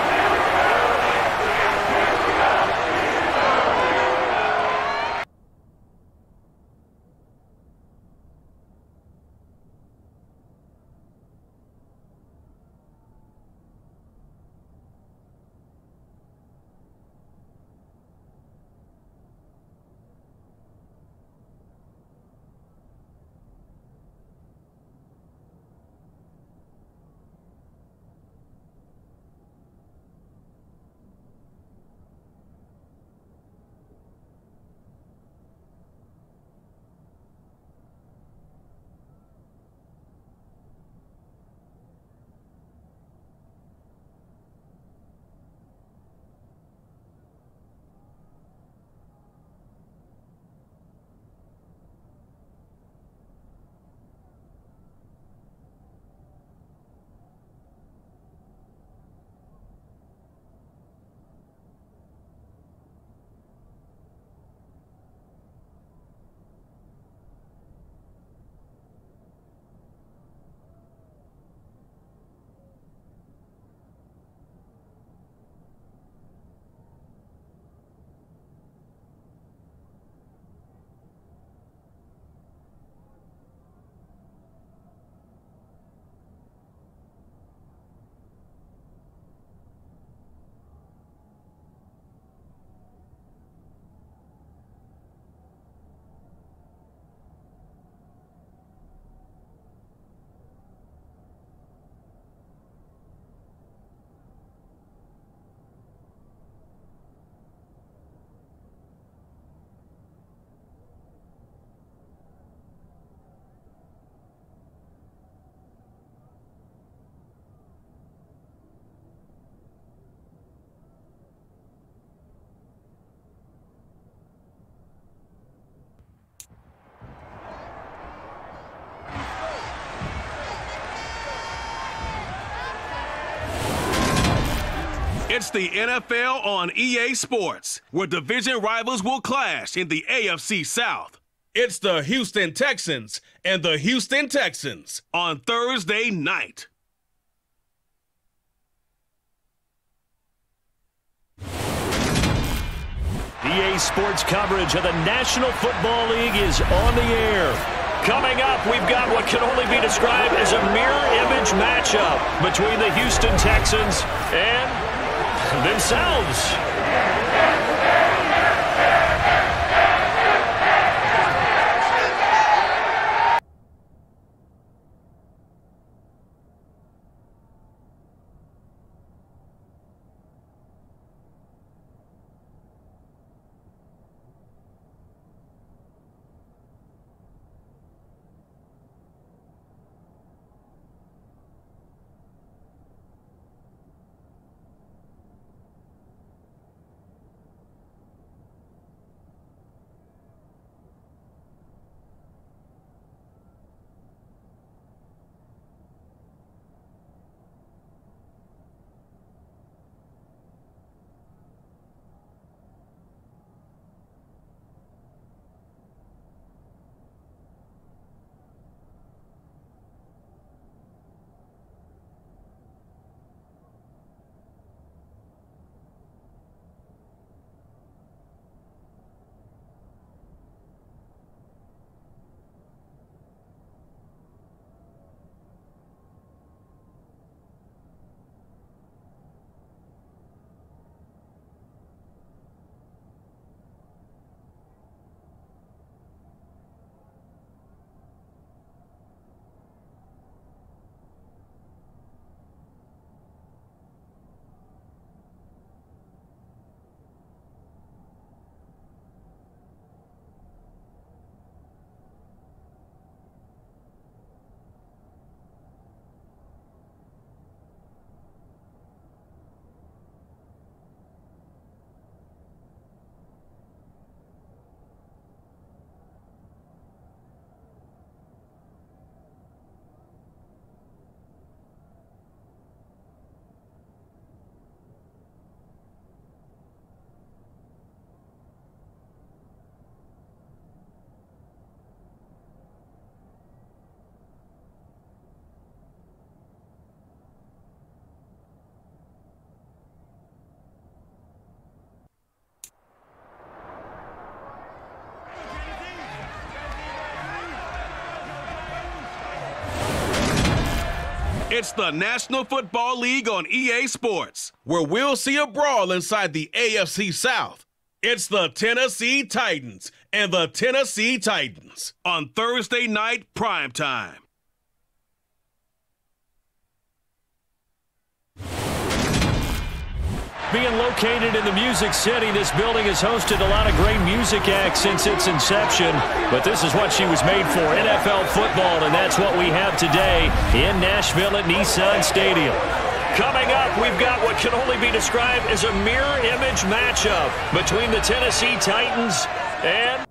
It's the NFL on EA Sports, where division rivals will clash in the AFC South. It's the Houston Texans and the Houston Texans on Thursday night. EA Sports coverage of the National Football League is on the air. Coming up, we've got what can only be described as a mirror image matchup between the Houston Texans and themselves. It's the National Football League on EA Sports, where we'll see a brawl inside the AFC South. It's the Tennessee Titans and the Tennessee Titans on Thursday night prime Being located in the Music City, this building has hosted a lot of great music acts since its inception. But this is what she was made for, NFL football, and that's what we have today in Nashville at Nissan Stadium. Coming up, we've got what can only be described as a mirror image matchup between the Tennessee Titans and...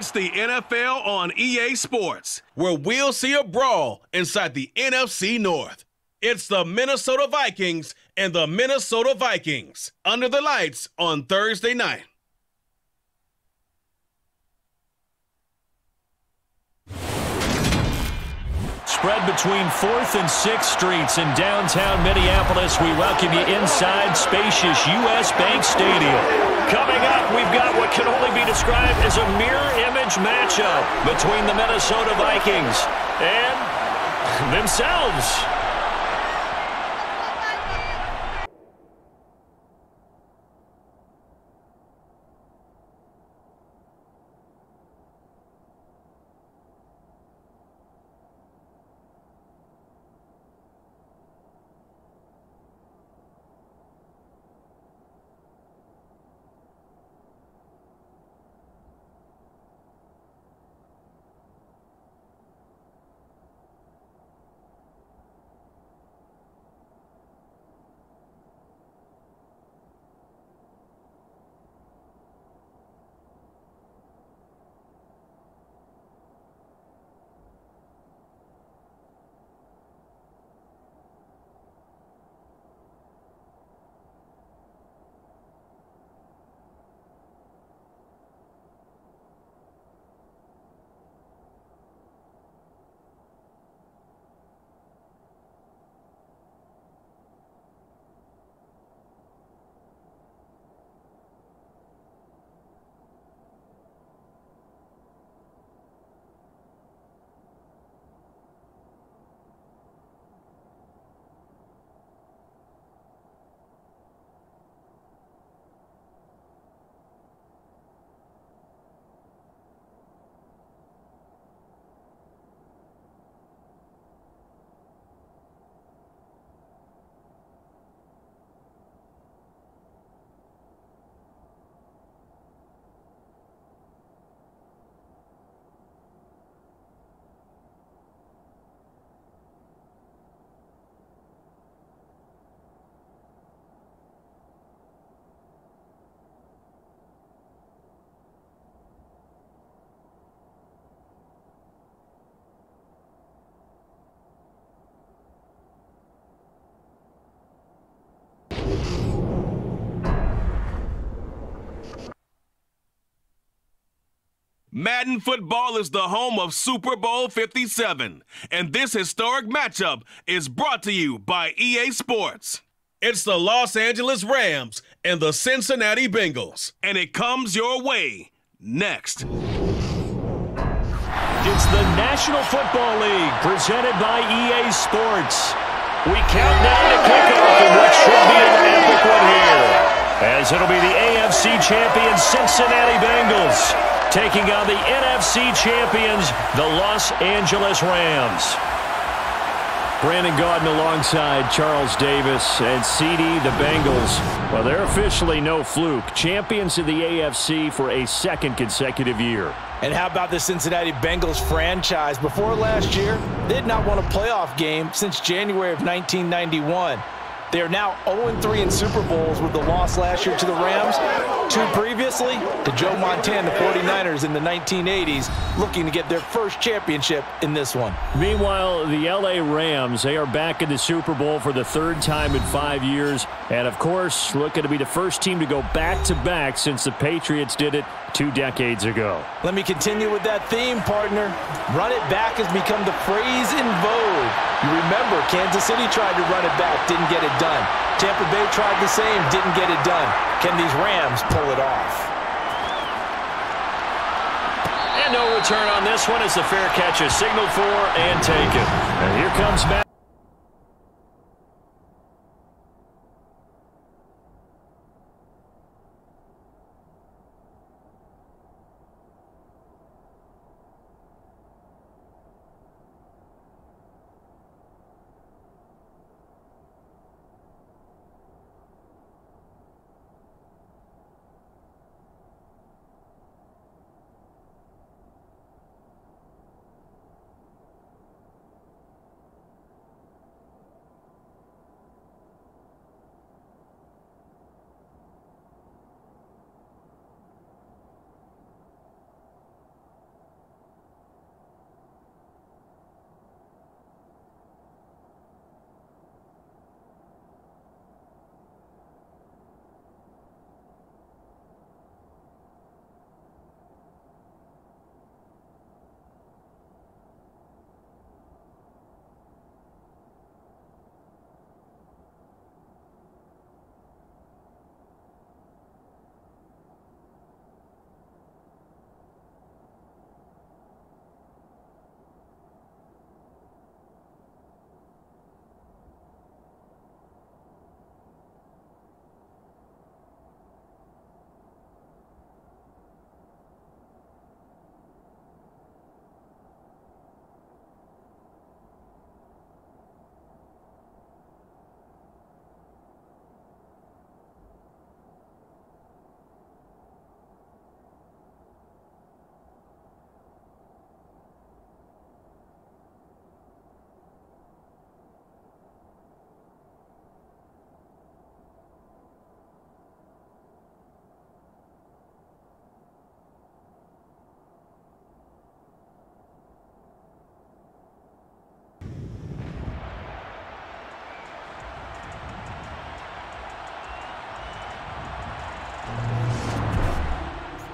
It's the NFL on EA Sports, where we'll see a brawl inside the NFC North. It's the Minnesota Vikings and the Minnesota Vikings under the lights on Thursday night. Spread between 4th and 6th Streets in downtown Minneapolis. We welcome you inside spacious U.S. Bank Stadium. Coming up, we've got what can only be described as a mirror image matchup between the Minnesota Vikings and themselves. Madden football is the home of Super Bowl 57, and this historic matchup is brought to you by EA Sports. It's the Los Angeles Rams and the Cincinnati Bengals, and it comes your way next. It's the National Football League presented by EA Sports. We count down to kickoff in what should be an epic one here, as it'll be the AFC champion Cincinnati Bengals taking on the NFC champions, the Los Angeles Rams. Brandon Gaudin alongside Charles Davis and CD, the Bengals. Well, they're officially no fluke. Champions of the AFC for a second consecutive year. And how about the Cincinnati Bengals franchise? Before last year, they had not won a playoff game since January of 1991. They are now 0-3 in Super Bowls with the loss last year to the Rams. Two previously to Joe Montana, the 49ers in the 1980s, looking to get their first championship in this one. Meanwhile, the L.A. Rams, they are back in the Super Bowl for the third time in five years. And, of course, looking to be the first team to go back-to-back -back since the Patriots did it two decades ago. Let me continue with that theme, partner. Run it back has become the phrase in vogue. You remember, Kansas City tried to run it back, didn't get it done. Tampa Bay tried the same, didn't get it done. Can these Rams pull it off? And no return on this one as the fair catch is signaled for and taken. And here comes Matt.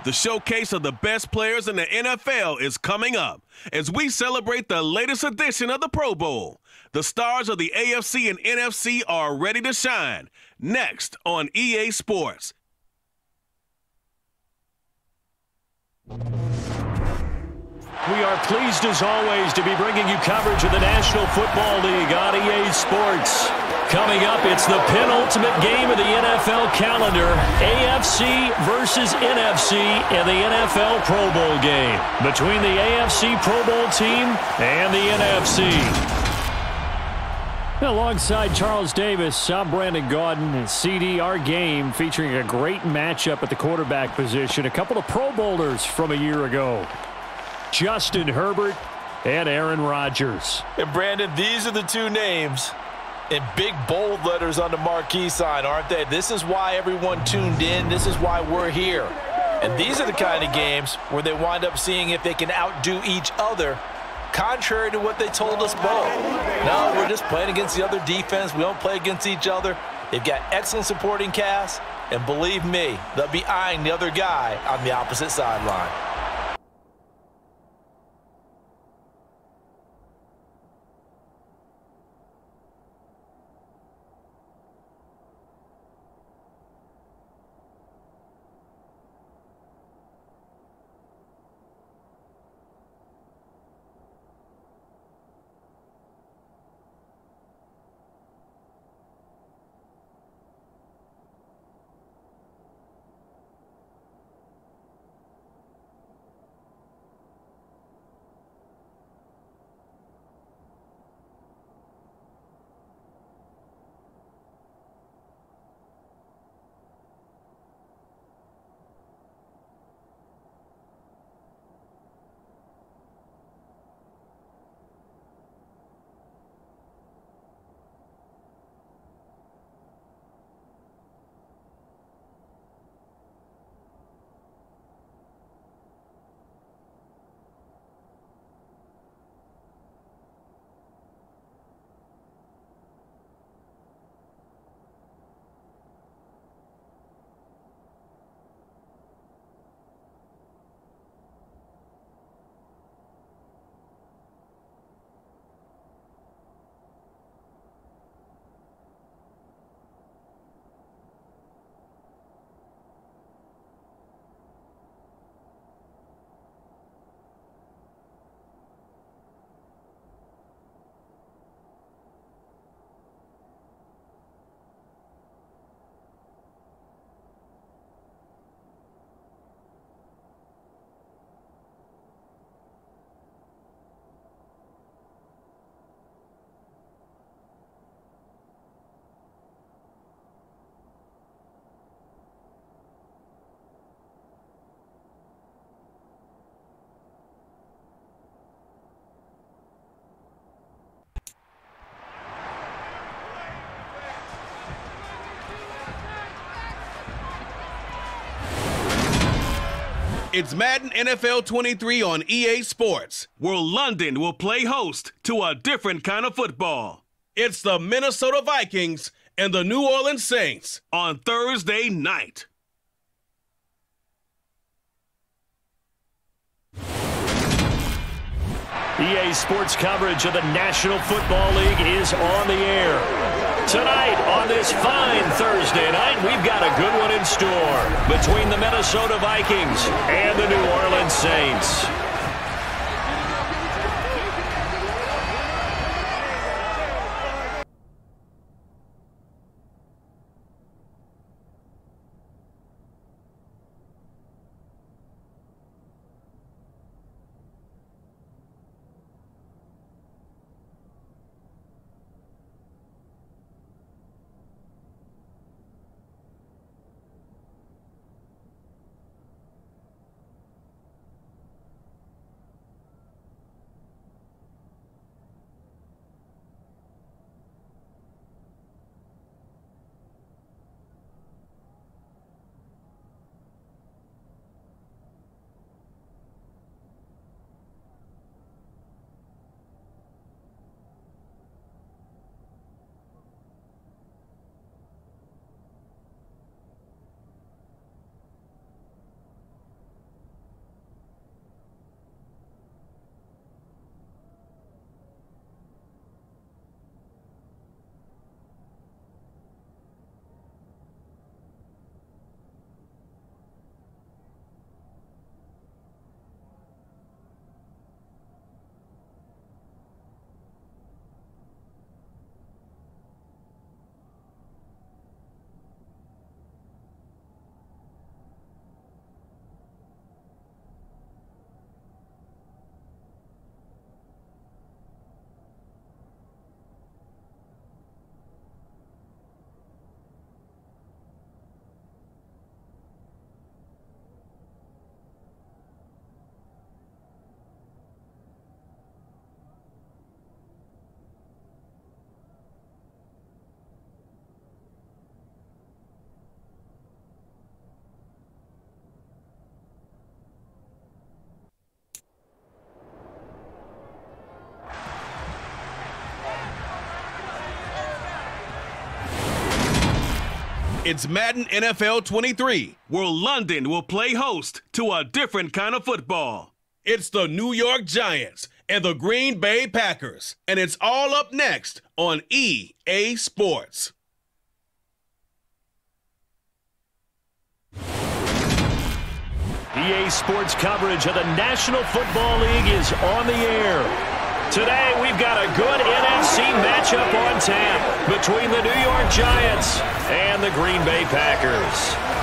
The showcase of the best players in the NFL is coming up as we celebrate the latest edition of the Pro Bowl. The stars of the AFC and NFC are ready to shine. Next on EA Sports. We are pleased as always to be bringing you coverage of the National Football League on EA Sports. Coming up, it's the penultimate game of the NFL calendar, AFC versus NFC in the NFL Pro Bowl game between the AFC Pro Bowl team and the NFC. Alongside Charles Davis, I'm Brandon Gaudin and CD, our game featuring a great matchup at the quarterback position. A couple of Pro Bowlers from a year ago. Justin Herbert and Aaron Rodgers. And Brandon, these are the two names in big bold letters on the marquee sign, aren't they? This is why everyone tuned in. This is why we're here. And these are the kind of games where they wind up seeing if they can outdo each other, contrary to what they told us both. No, we're just playing against the other defense. We don't play against each other. They've got excellent supporting cast, and believe me, they'll be eyeing the other guy on the opposite sideline. It's Madden NFL 23 on EA Sports, where London will play host to a different kind of football. It's the Minnesota Vikings and the New Orleans Saints on Thursday night. EA Sports coverage of the National Football League is on the air. Tonight, on this fine Thursday night, we've got a good one in store between the Minnesota Vikings and the New Orleans Saints. It's Madden NFL 23, where London will play host to a different kind of football. It's the New York Giants and the Green Bay Packers, and it's all up next on EA Sports. EA Sports coverage of the National Football League is on the air. Today, we've got a good NFC matchup on tap between the New York Giants and the Green Bay Packers.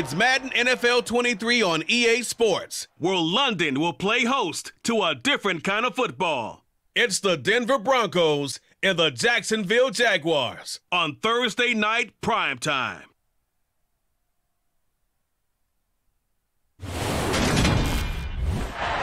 It's Madden NFL 23 on EA Sports, where London will play host to a different kind of football. It's the Denver Broncos and the Jacksonville Jaguars on Thursday night prime time.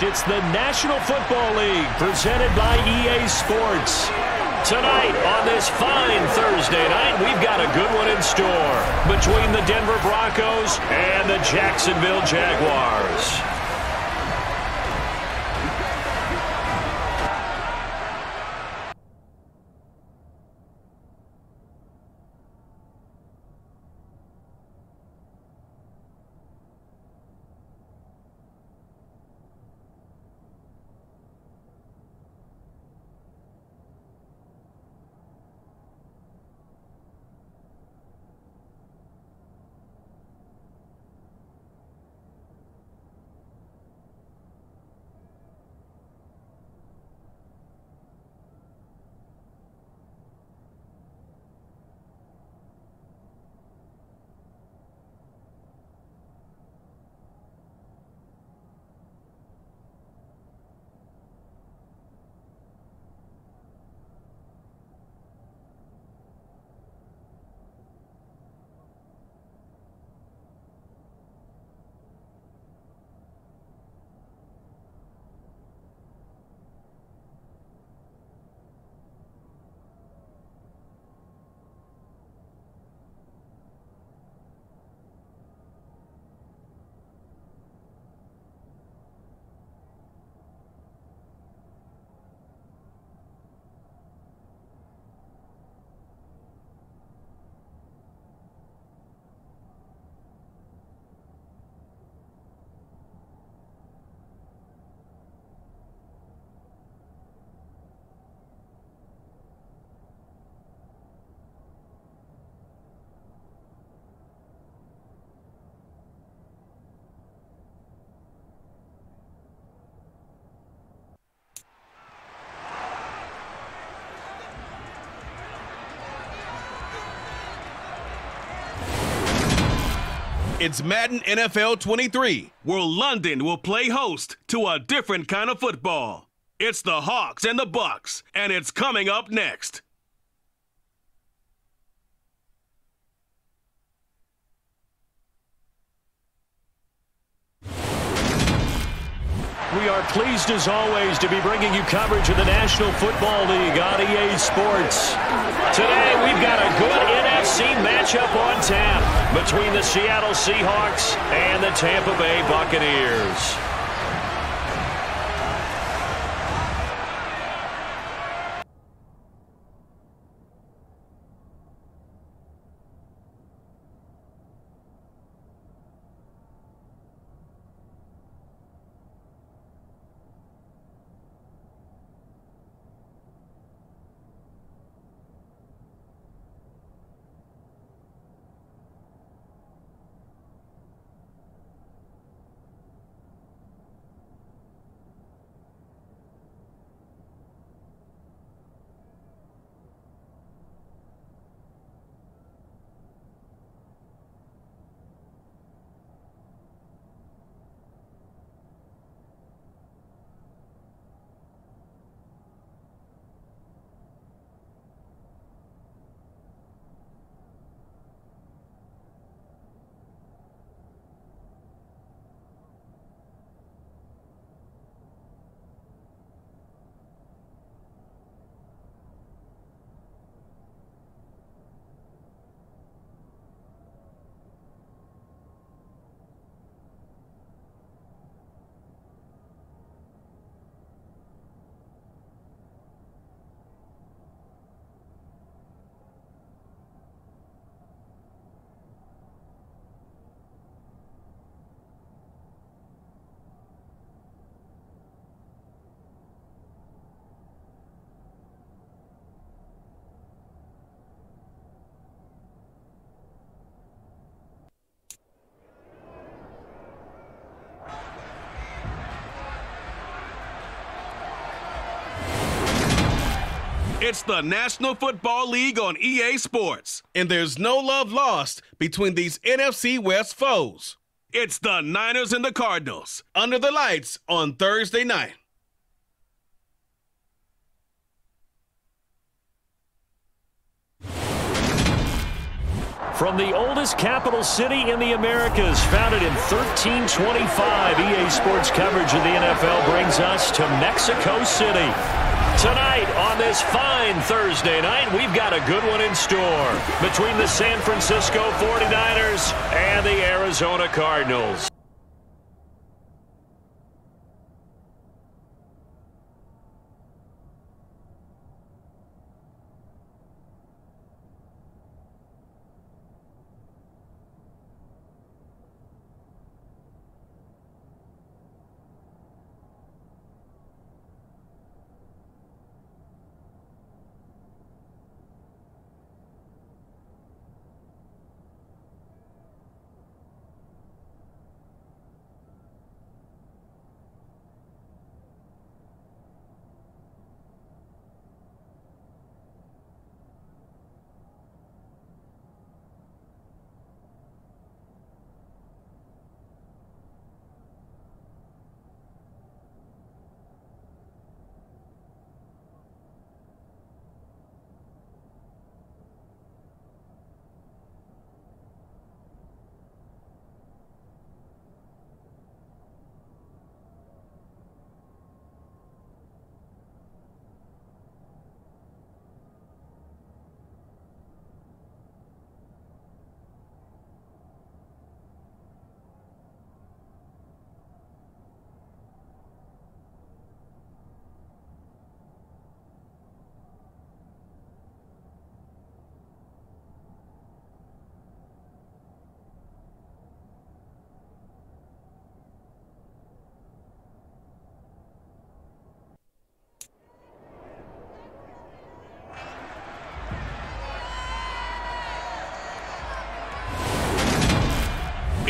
It's the National Football League presented by EA Sports. Tonight on this fine Thursday night, we've got a good one in store between the Denver Broncos and the Jacksonville Jaguars. It's Madden NFL 23, where London will play host to a different kind of football. It's the Hawks and the Bucks, and it's coming up next. We are pleased as always to be bringing you coverage of the National Football League on EA Sports. Today we've got a good NFC matchup on tap between the Seattle Seahawks and the Tampa Bay Buccaneers. It's the National Football League on EA Sports, and there's no love lost between these NFC West foes. It's the Niners and the Cardinals under the lights on Thursday night. From the oldest capital city in the Americas, founded in 1325, EA Sports coverage of the NFL brings us to Mexico City. Tonight, on this fine Thursday night, we've got a good one in store between the San Francisco 49ers and the Arizona Cardinals.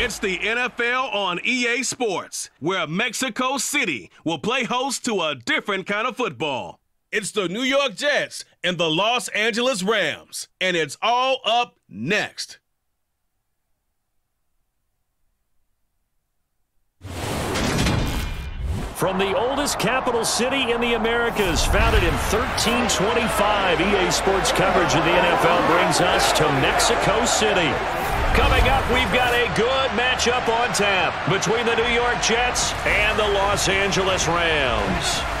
It's the NFL on EA Sports, where Mexico City will play host to a different kind of football. It's the New York Jets and the Los Angeles Rams, and it's all up next. From the oldest capital city in the Americas, founded in 1325, EA Sports coverage of the NFL brings us to Mexico City. Coming up, we've got a good matchup on tap between the New York Jets and the Los Angeles Rams.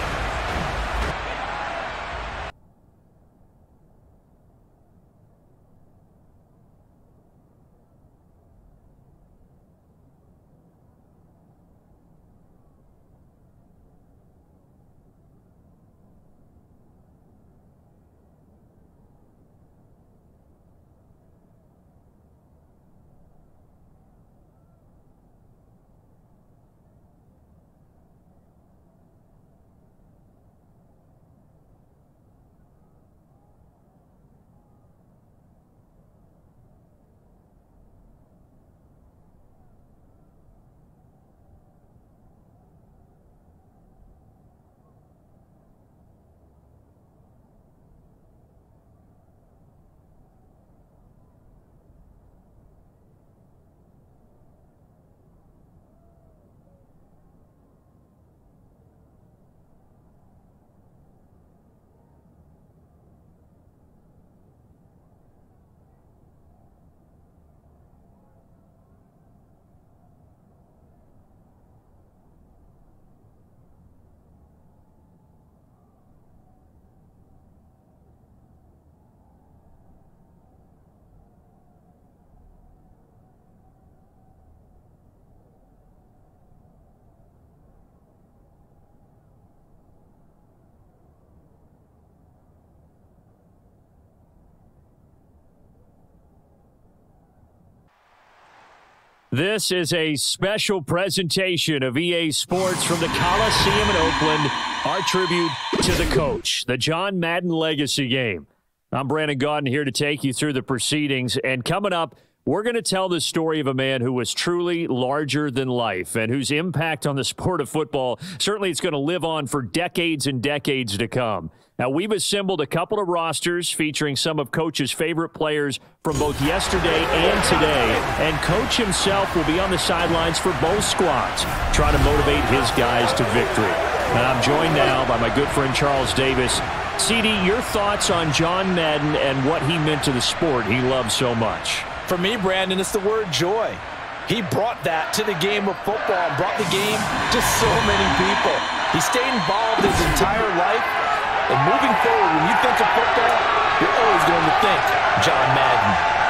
This is a special presentation of EA Sports from the Coliseum in Oakland, our tribute to the coach, the John Madden Legacy Game. I'm Brandon Gaudin here to take you through the proceedings. And coming up, We're going to tell the story of a man who was truly larger than life and whose impact on the sport of football certainly it's going to live on for decades and decades to come. Now, we've assembled a couple of rosters featuring some of Coach's favorite players from both yesterday and today, and Coach himself will be on the sidelines for both squads, trying to motivate his guys to victory. And I'm joined now by my good friend Charles Davis. CD, your thoughts on John Madden and what he meant to the sport he loves so much? For me, Brandon, it's the word joy. He brought that to the game of football, and brought the game to so many people. He stayed involved his entire life. And moving forward, when you think of football, you're always going to think John Madden.